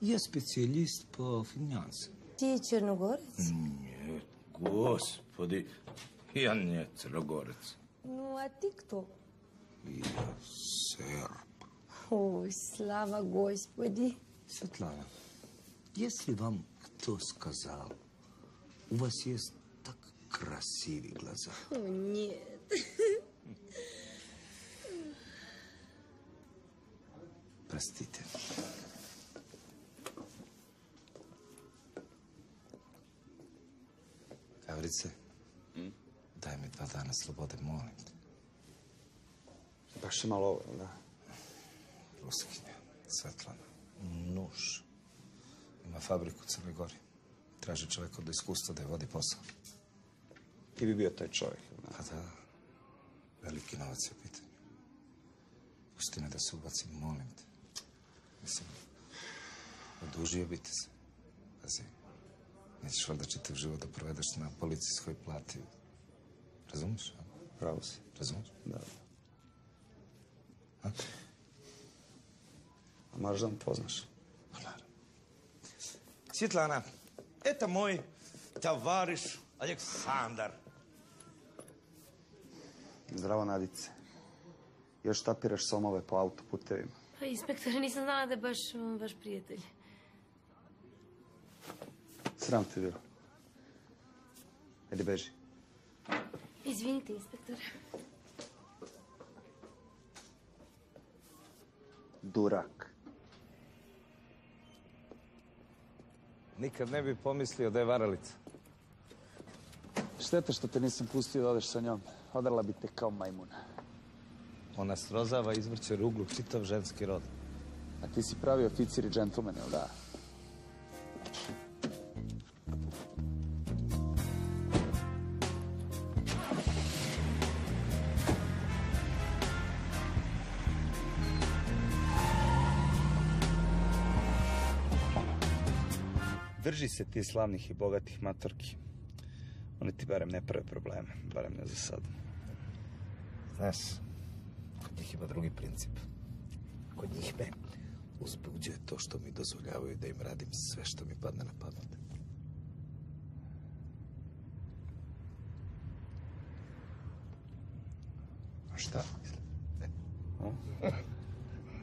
Я специалист по финансам. Ты черногорец? Нет, господи, я не царогорец. Ну, а ты кто? Я сэр. Ой, слава Господи. Светлана, если вам кто сказал, у вас есть так красивые глаза. О, нет. Простите. Gavrice, daj mi dva dana slobode, molim te. Baš je malo ovo, da? Ruskinja, Svetlana, nuž. Ima fabriku u Crnoj Gori. Traži čovjek od iskustva da je vodi posao. Ti bi bio taj čovjek. Da? Pa da, veliki novac je u pitanju. Pusti me da se ubacim, molim te. Mislim, odužio bi ti se. Pazi, nećeš valjda čitav život da provedeš na policijskoj plati. Razumiješ? Pravo si. Razumiješ? Da. A? A možda me poznaš? Svjetlana, eta moj tavariš Aleksandar. Zdravo, Nadice. Još tapiraš somove po autoputevima. Pa inspektore, nisam znala da je baš vaš prijatelj. Sram te bilo. Ajde, beži. Izvinite, inspektore. Durak. Nikad ne bi pomislio da je varalica. Šteta što te nisam pustio da odeš sa njom. Odrala bi te kao majmuna. Ona srozava i izvrće ruglu čitav ženski rod. A ti si pravi oficir i džentlmen, jel da? Drži se ti slavnih i bogatih matorki. Oni ti barem ne prave probleme, barem ne za sad. Znaš, kod njih ima drugi princip. Kod njih me uzbuđuje to što mi dozvoljavaju da im radim sve što mi padne na pamet. A šta? E. O? (laughs)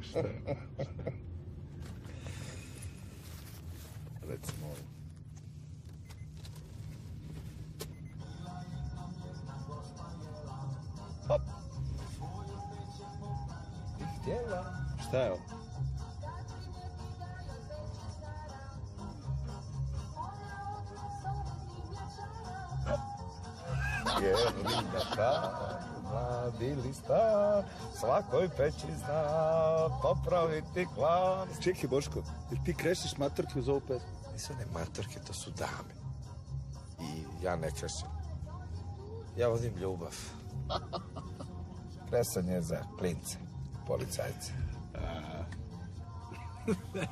Šta? Recimo, svakoj peći zna popraviti klan. Čekaj, Boško, jel ti krešiš matorke uz ovu pesmu? Nisu one matorke, to su dame. I ja ne krešem. Ja vodim ljubav. Kresanje je za klince, policajce. (laughs)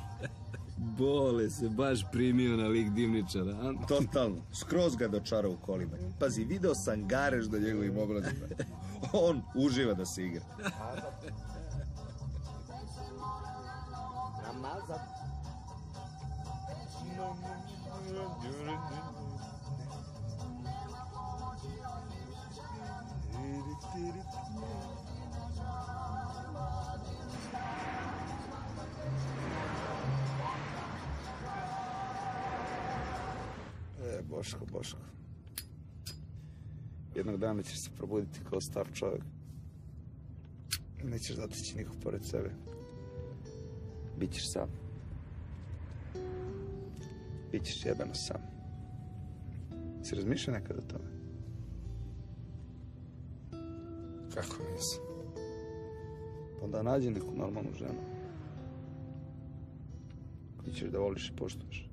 Bole se baš primio na lik divničara, a? Totalno. Skroz ga dočara u kolima. Pazi, video sam gareš do njegovim obrazima. (laughs) On uživa da se igra. E, Boško, Boško. Jednog dana ćeš se probuditi kao star čovjek. Nećeš zatići nikog pored sebe. Bićeš sam. Bićeš jebeno sam. Si razmišljao nekad o tome? Kako nisam? Pa onda nađi neku normalnu ženu. Koju ćeš da voliš i poštuješ.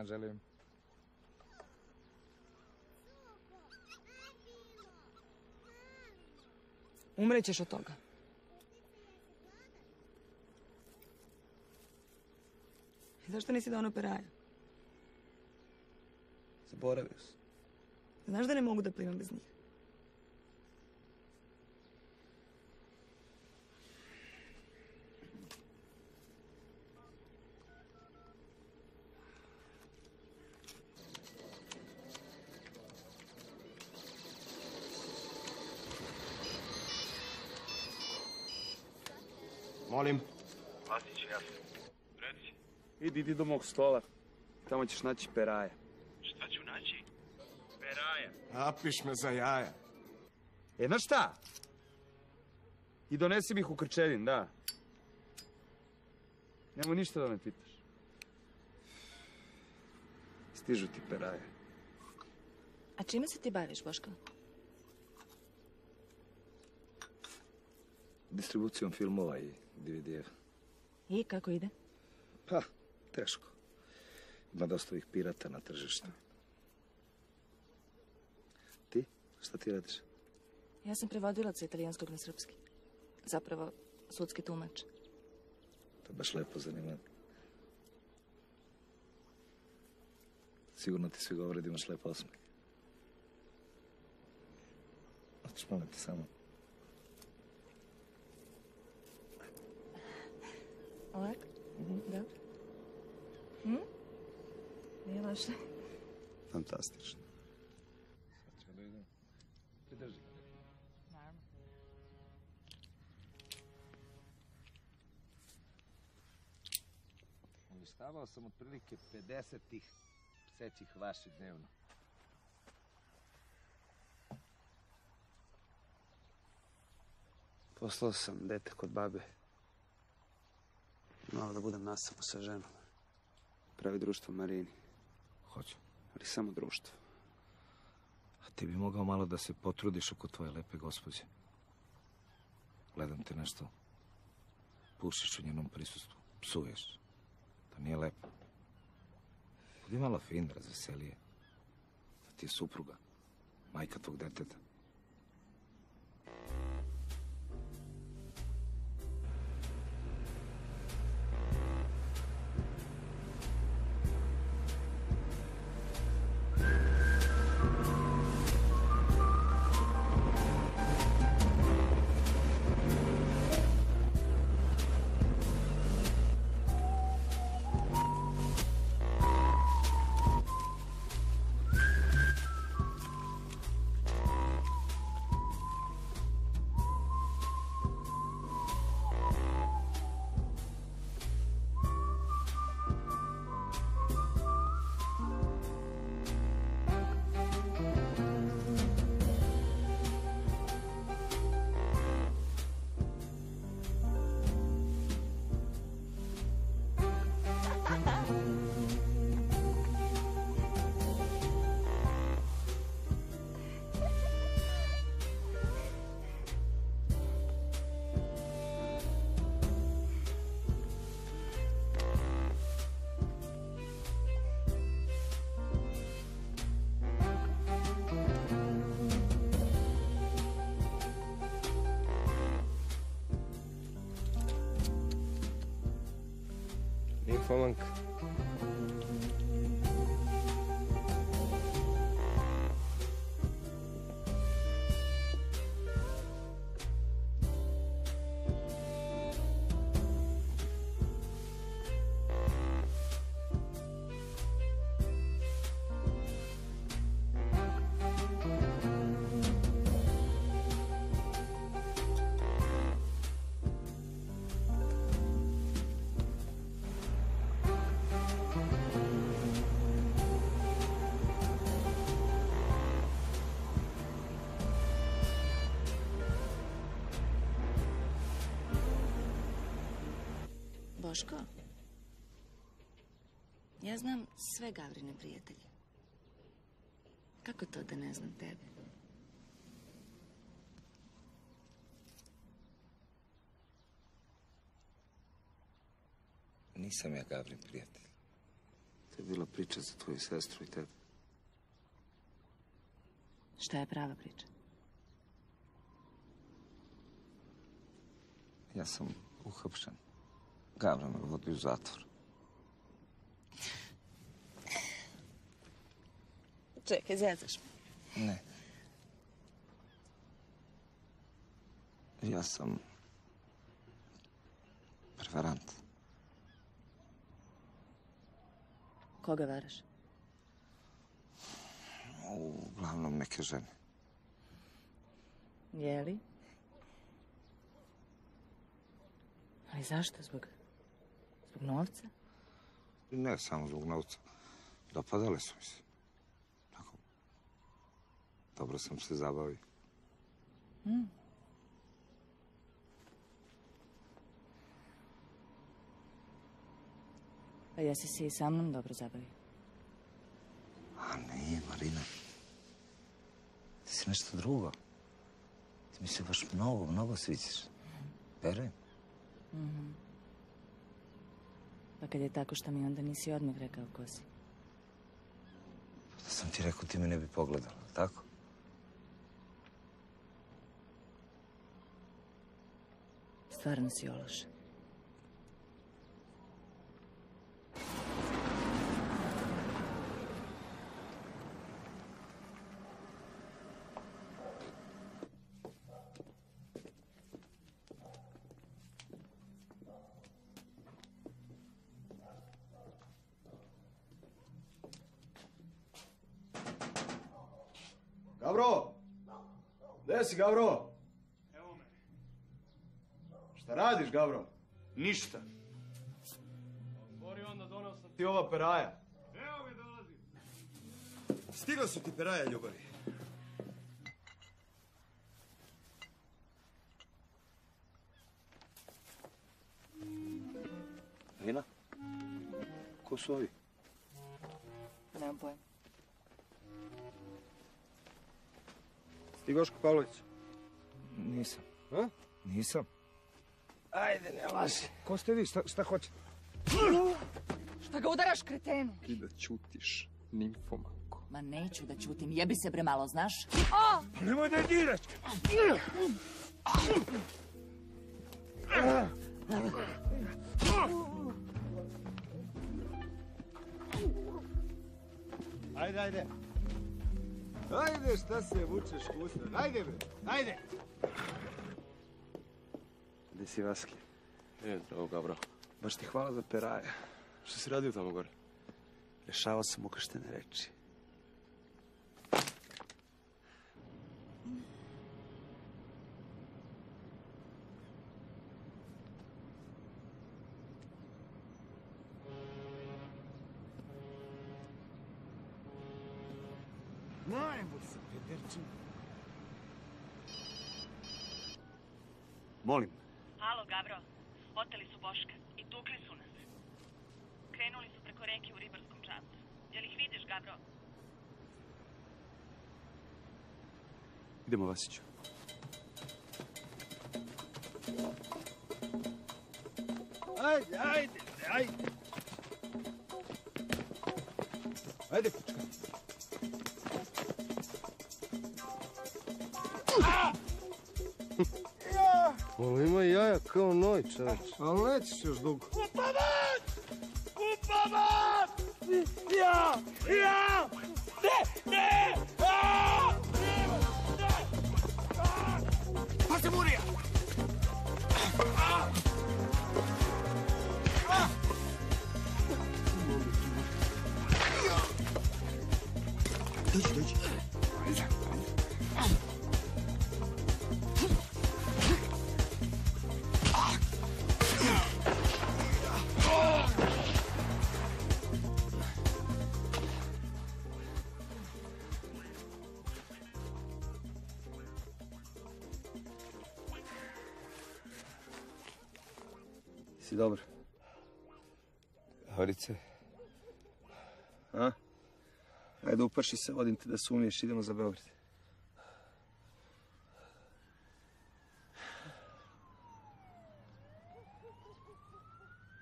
Dan. Želim. Umrećeš od toga. Zašto nisi dao na peraja? Zaboravio sam. Znaš da ne mogu da plivam bez njih? Idi, idi do mog stola. Tamo ćeš naći peraje. šta ću naći? Peraja. Napiš me za jaja. E, znaš šta? I donesi mi ih u krčedin, da. Nemo ništa da me pitaš. Stižu ti peraje. A čime se ti baviš, Boško? Distribucijom filmova i DVD-a. I kako ide? Pa, teško. Ima dosta ovih pirata na tržištu. Ti? Šta ti radiš? Ja sam prevodilac italijanskog na srpski. Zapravo, sudski tumač. To je baš lepo zanimljivo. Sigurno ti svi govore da imaš lep osmeh. Hoćeš molim te samo? Ovako? Dobro. Hm? Nije loše. Fantastično. Pridrži. Uništavao sam otprilike 50 tih psećih vaši dnevno. Poslao sam dete kod babe. Malo da budem nasamo sa ženom. Pravi društvo Marini. Hoću. Ali samo društvo. A ti bi mogao malo da se potrudiš oko tvoje lepe gospođe. Gledam te nešto. Pušiš u njenom prisustvu. Psuješ. To nije lepo. Budi malo fin, razveselije. Da ti je supruga. Majka tvog deteta. Holland Boško? Ja znam sve Gavrine prijatelje. Kako to da ne znam tebe? Nisam ja Gavrin prijatelj. To je bila priča za tvoju sestru i tebe. Šta je prava priča? Ja sam uhapšen. Gavra me vodi u zatvor. Čekaj, zezaš me. Ne. Ja sam... prevarant. Koga varaš? Uglavnom neke žene. Je li? Ali zašto? Zbog, zbog novca? Ne samo zbog novca. Dopadale su mi se. Tako. Dobro sam se zabavio. Mm. Pa jesi se i sa mnom dobro zabavio? A ne, Marina. Ti si nešto drugo. Ti mi se baš mnogo, mnogo sviđaš. Verujem. Mhm. Pa kad je tako, što mi onda nisi odmah rekao ko si? Da sam ti rekao, ti me ne bi pogledala, tako? Stvarno si ološ. Si, Gavro? Evo me. Šta radiš, Gavro? Ništa. Otvori onda, donao sam ti ova peraja. Evo me dolazi. Stigla su ti peraja, ljubavi. Lina? Ko su ovi? Stigoško Pavlović. Nisam. A? Nisam. Ajde, ne laži. Ko ste vi? Šta, šta hoćete? Šta ga udaraš, kretenu? Ti da ćutiš, nimfomanko. Ma neću da ćutim, jebi se bre malo, znaš? Pa nemoj da je diraš! Ajde, ajde. Ajde, šta se vučeš kusno? Ajde, bre, ajde. Gde si Vaski? E, evo Gabro. Baš ti hvala za peraje. Što si radio tamo gore? Rešavao sam ukrštene reči. Idemo, Vasiću. Ajde, ajde, ajde. Ajde, kučka. Ovo ima jaja kao noj, čoveč. Ali nećeš još dugo. Si dobar? Horice, A? Ajde, upaši se, vodim te da se umiješ, idemo za Beograd.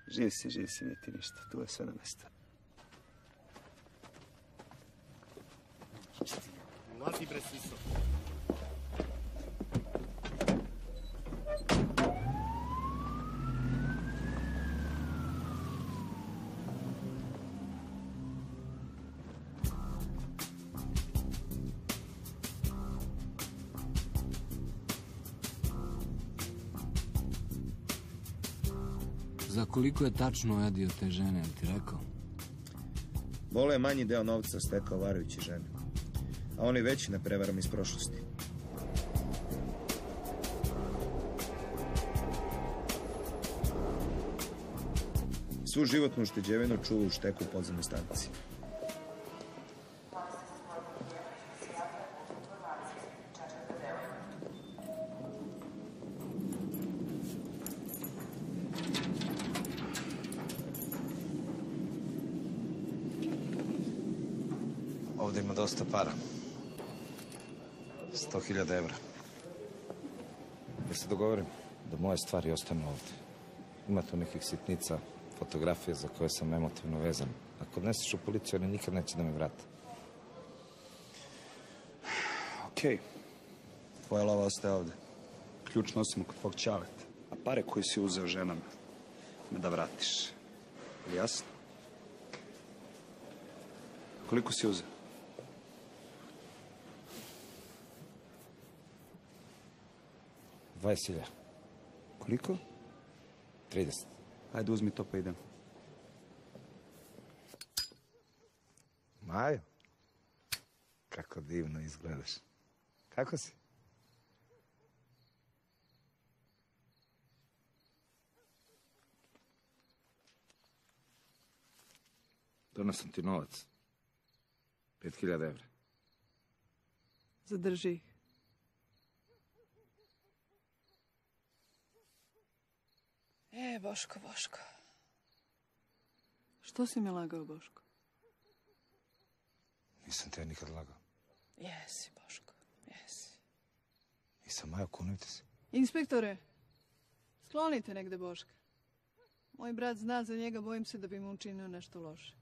Živ si, živ si, nije ti ništa, tu je sve na mjestu. Mladi bre koliko je tačno ojadio te žene, ti rekao? Bole je manji deo novca stekao varajući žene. A oni veći na prevaram iz prošlosti. Svu životnu ušteđevinu čuva u šteku u podzemnoj stanici. 100.000 evra. Ja se dogovorim da moje stvari ostanu ovdje. Ima tu nekih sitnica, fotografije za koje sam emotivno vezan. Ako odneseš u policiju, oni nikad neće da me vrate. Okej. Tvoja lova ostaje ovdje. Ključ nosimo kod tvog čaleta. A pare koje si uzeo ženama, me da vratiš. Jasno? Koliko si uzeo? Dvadeset Koliko? 30. Ajde, uzmi to pa idem. Majo, kako divno izgledaš. Kako si? Donosim ti novac. 5000 evra. Zadrži ih. E, Boško, Boško. Što si mi lagao, Boško? Nisam te nikad lagao. Jesi, Boško, jesi. Nisam Majo, kunujte se. Inspektore, sklonite negde Boška. Moj brat zna za njega, bojim se da bi mu učinio nešto loše.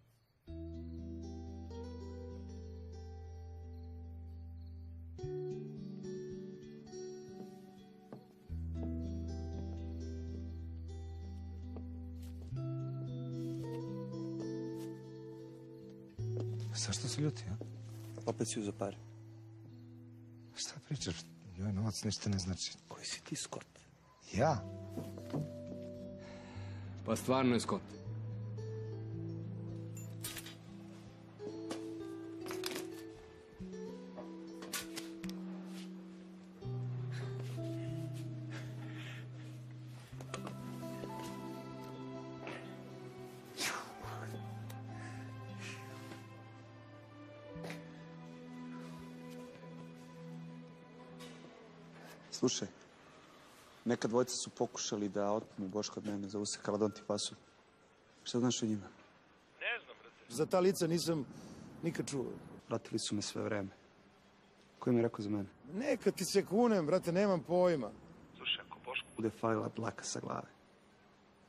Zašto se ljuti, a? Opet si uzeo pare. Šta pričaš? Joj, novac ništa ne znači. Koji si ti, Scott? Ja? Pa stvarno je Scott. Slušaj, neka dvojca su pokušali da otmu Boška od mene, zovu se Kaladonti Pasulj. Šta znaš o njima? Za ta lica nisam nikad čuo. Pratili su me sve vreme. Ko im je rekao za mene? Neka ti se kunem, brate, nemam pojma. Slušaj, ako Boško bude falila dlaka sa glave,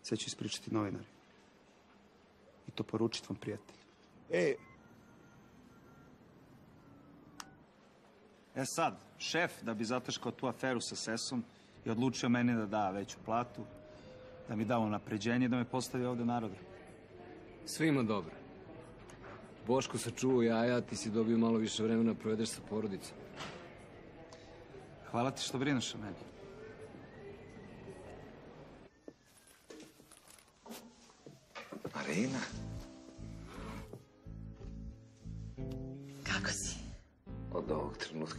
sve ću ispričati novinari. I to poručiti vam prijatelju. E, E sad, šef, da bi zataškao tu aferu sa Sesom, je odlučio meni da da veću platu, da mi da unapređenje i da me postavi ovde naroda. Svima dobro. Boško sačuvao jaja, ti si dobio malo više vremena provedeš sa porodicom. Hvala ti što brineš o meni. Marina?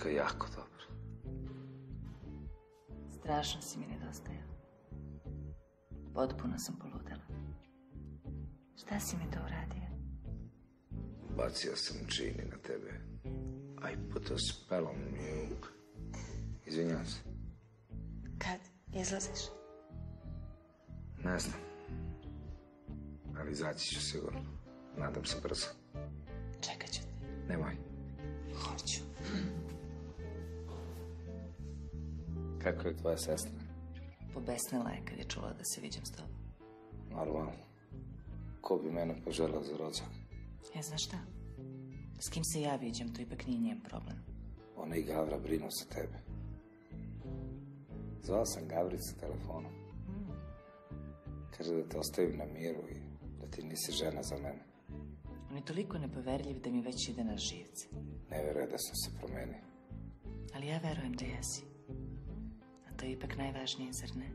Ovog trenutka jako dobro. Strašno si mi nedostajao. Potpuno sam poludela. Šta si mi to uradio? Bacio sam čini na tebe. I put a spell on you. Izvinjavam se. Kad izlaziš? Ne znam. Ali izaći ću sigurno. Nadam se brzo. Čekat ću te. Nemoj. Kako je tvoja sestra? Pobesnila je kad je čula da se viđam s tobom. Normalno. Ko bi mene poželao za rođak? E, znaš šta? S kim se ja viđam, to ipak nije njen problem. Ona i Gavra brinu za tebe. Zvao sam Gavricu telefonom. Kaže da te ostavim na miru i da ti nisi žena za mene. On je toliko nepoverljiv da mi već ide na živce. Ne veruje da sam se promenio. Ali ja verujem da jesi. To je ipak najvažnije, zar ne?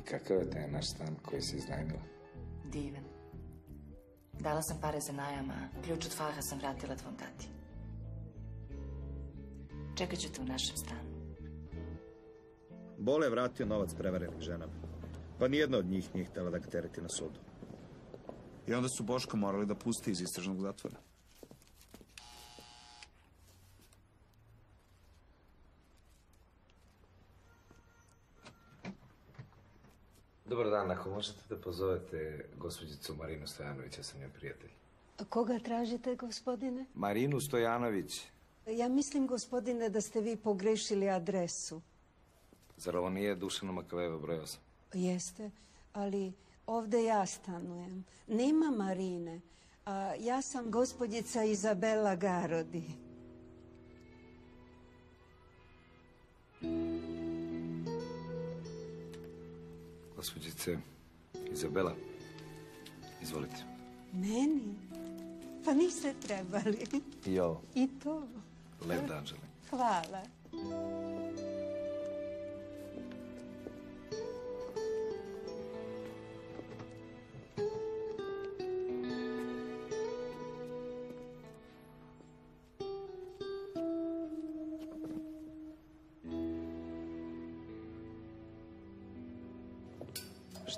I kakav je taj naš stan koji si iznajmila? Divan. Dala sam pare za najam, a ključ od faha sam vratila tvom tati. Čekat ću te u našem stanu. Bole je vratio novac prevarenih ženama. Pa nijedna od njih nije htjela da ga tereti na sudu. I onda su Boška morali da pusti iz istražnog zatvora. Dobar dan, ako možete da pozovete gospođicu Marinu Stojanović, ja sam njen prijatelj. Koga tražite, gospodine? Marinu Stojanović, Ja mislim, gospodine, da ste vi pogrešili adresu. zar ovo nije Dušana Makaveva broj 8? Jeste, ali ovdje ja stanujem. Nema Marine. A ja sam gospođica Izabela Garodi. Gospođice Izabela, izvolite. Meni? Pa niste trebali. I ovo, I to. lep dan želim. Hvala.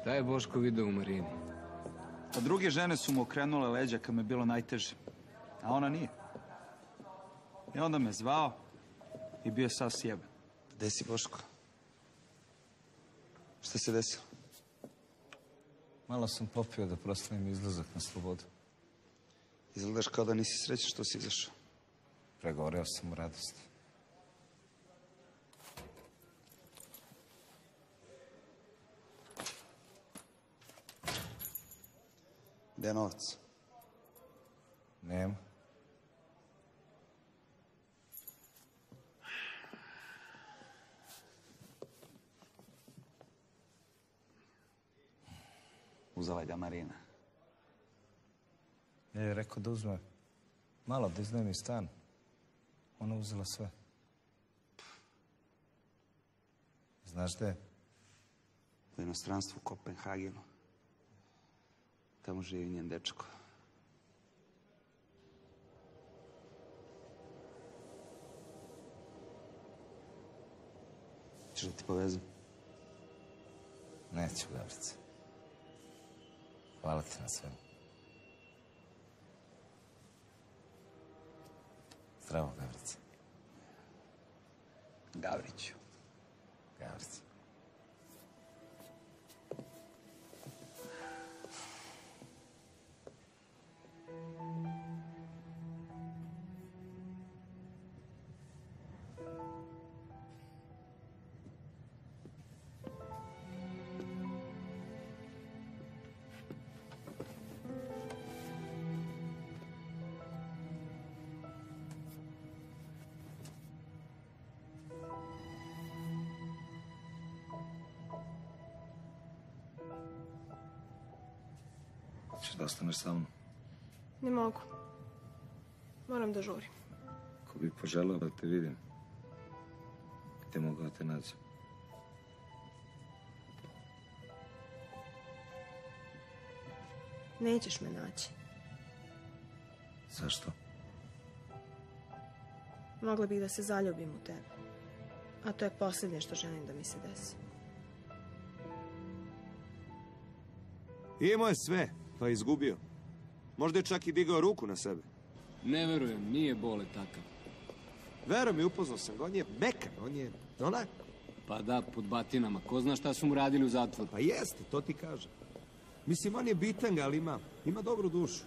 Šta je Boško video u Marini? Pa druge žene su mu okrenule leđa kad me bilo najteže. A ona nije. I onda me zvao i bio je sav sjeben. Gde si, Boško? Šta se desilo? Malo sam popio da proslavim izlazak na slobodu. Izgledaš kao da nisi srećan što si izašao. Pregovorio sam u radosti. Gde je novac? Nema. Uzela ga Marina. Ja je rekao da uzme malo, da iznajmi stan. Ona uzela sve. Znaš gde? je? U inostranstvu u Kopenhagenu. Tamo živi njen dečko. Češ da ti povezam? Neću, Gavrice. Hvala ti na svemu. Zdravo, Gavrice. Gavriću. Gavrice. Češ da ostaneš sa mnom? Ne mogu. Moram da žurim. Ko bi poželao da te vidim? Gde mogu da te nađem? Nećeš me naći. Zašto? Mogla bih da se zaljubim u tebe. A to je posljednje što želim da mi se desi. Imao je sve, pa izgubio. Možda je čak i digao ruku na sebe. Ne verujem, nije Bole takav. Vero mi, upoznao sam ga, on je mekan, on je onak. Pa da, pod batinama. Ko zna šta su mu radili u zatvoru? Pa jeste, to ti kažem. Mislim, on je bitanga, ali ima, ima dobru dušu.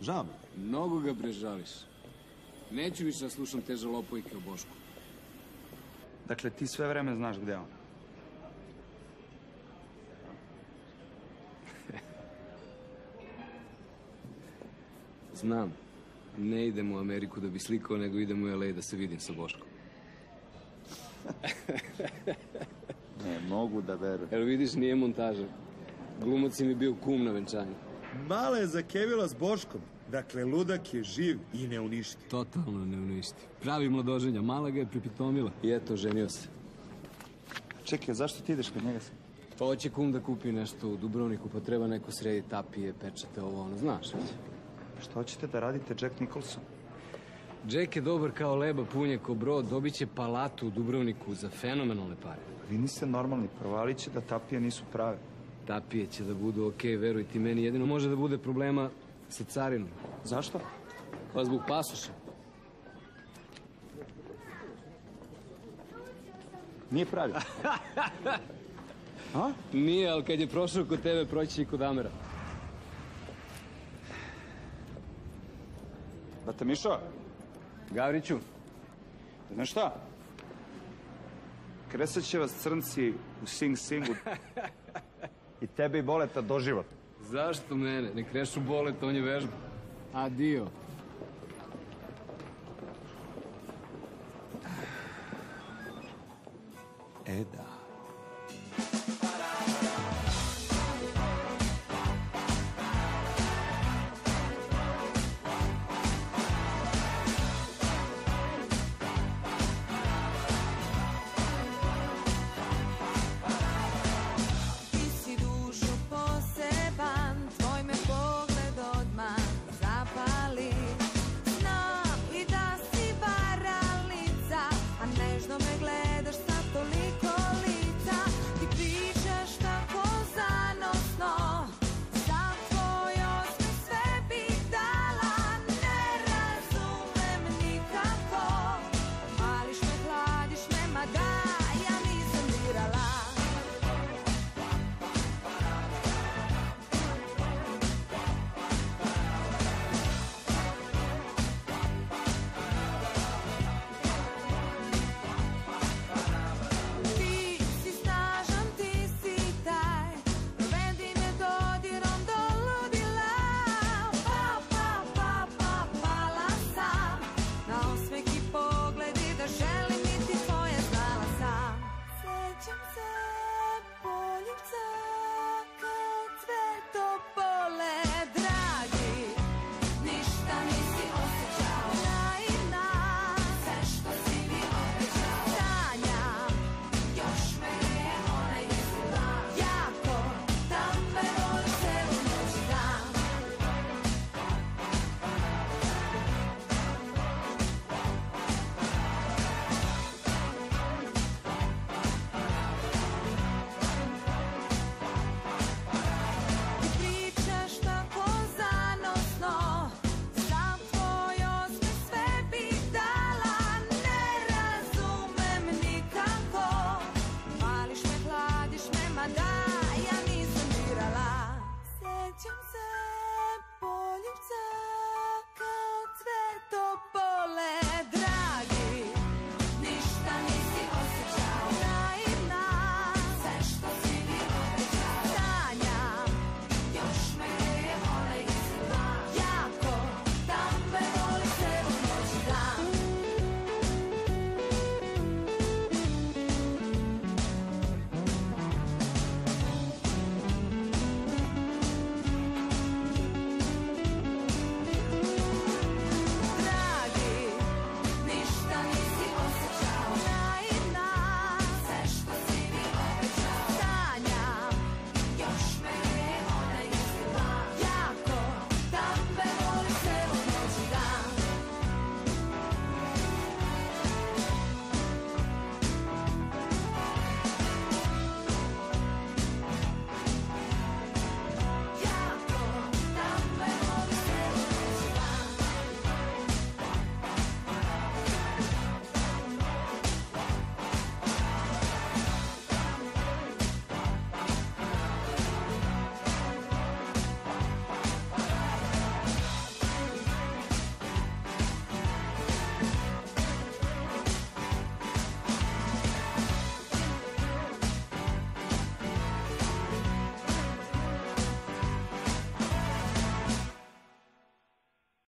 Žao mi. Mnogo ga prežališ. Neću više da slušam te žalopojke o Bošku. Dakle, ti sve vreme znaš gde je on. Znam. Ne idem u Ameriku da bi slikao, nego idem u LA da se vidim sa Boškom. (laughs) Ne mogu da verujem. Jel vidiš, nije montaža. Glumac im je bio kum na venčanju. Mala je zakevila s Boškom. Dakle, ludak je živ i ne uništi. Totalno ne uništi. Pravi mladoženja, mala ga je pripitomila. I eto, ženio se. Čekaj, zašto ti ideš kod njega? Pa hoće kum da kupi nešto u Dubrovniku, pa treba neko sredi tapije, pečate, ovo, ono, znaš već. Šta hoćete da radite Jack Nicholson? Jack je dobar kao leba, punje ko brod, dobit će palatu u Dubrovniku za fenomenalne pare. Vi niste normalni, provalit će da tapije nisu prave. Tapije će da budu okej, veruj ti meni. Jedino može da bude problema sa carinom. Zašto? Pa zbog pasoša. Nije pravi. (laughs) A? Nije, ali kad je prošao kod tebe, proći će i kod Amera. Bata Mišo, Gavriću, znaš šta? Kresat će vas crnci u Sing Singu. (laughs) I tebe i boleta doživot. zašto mene? Ne krešu bolet, on je vežba. Adio. E da.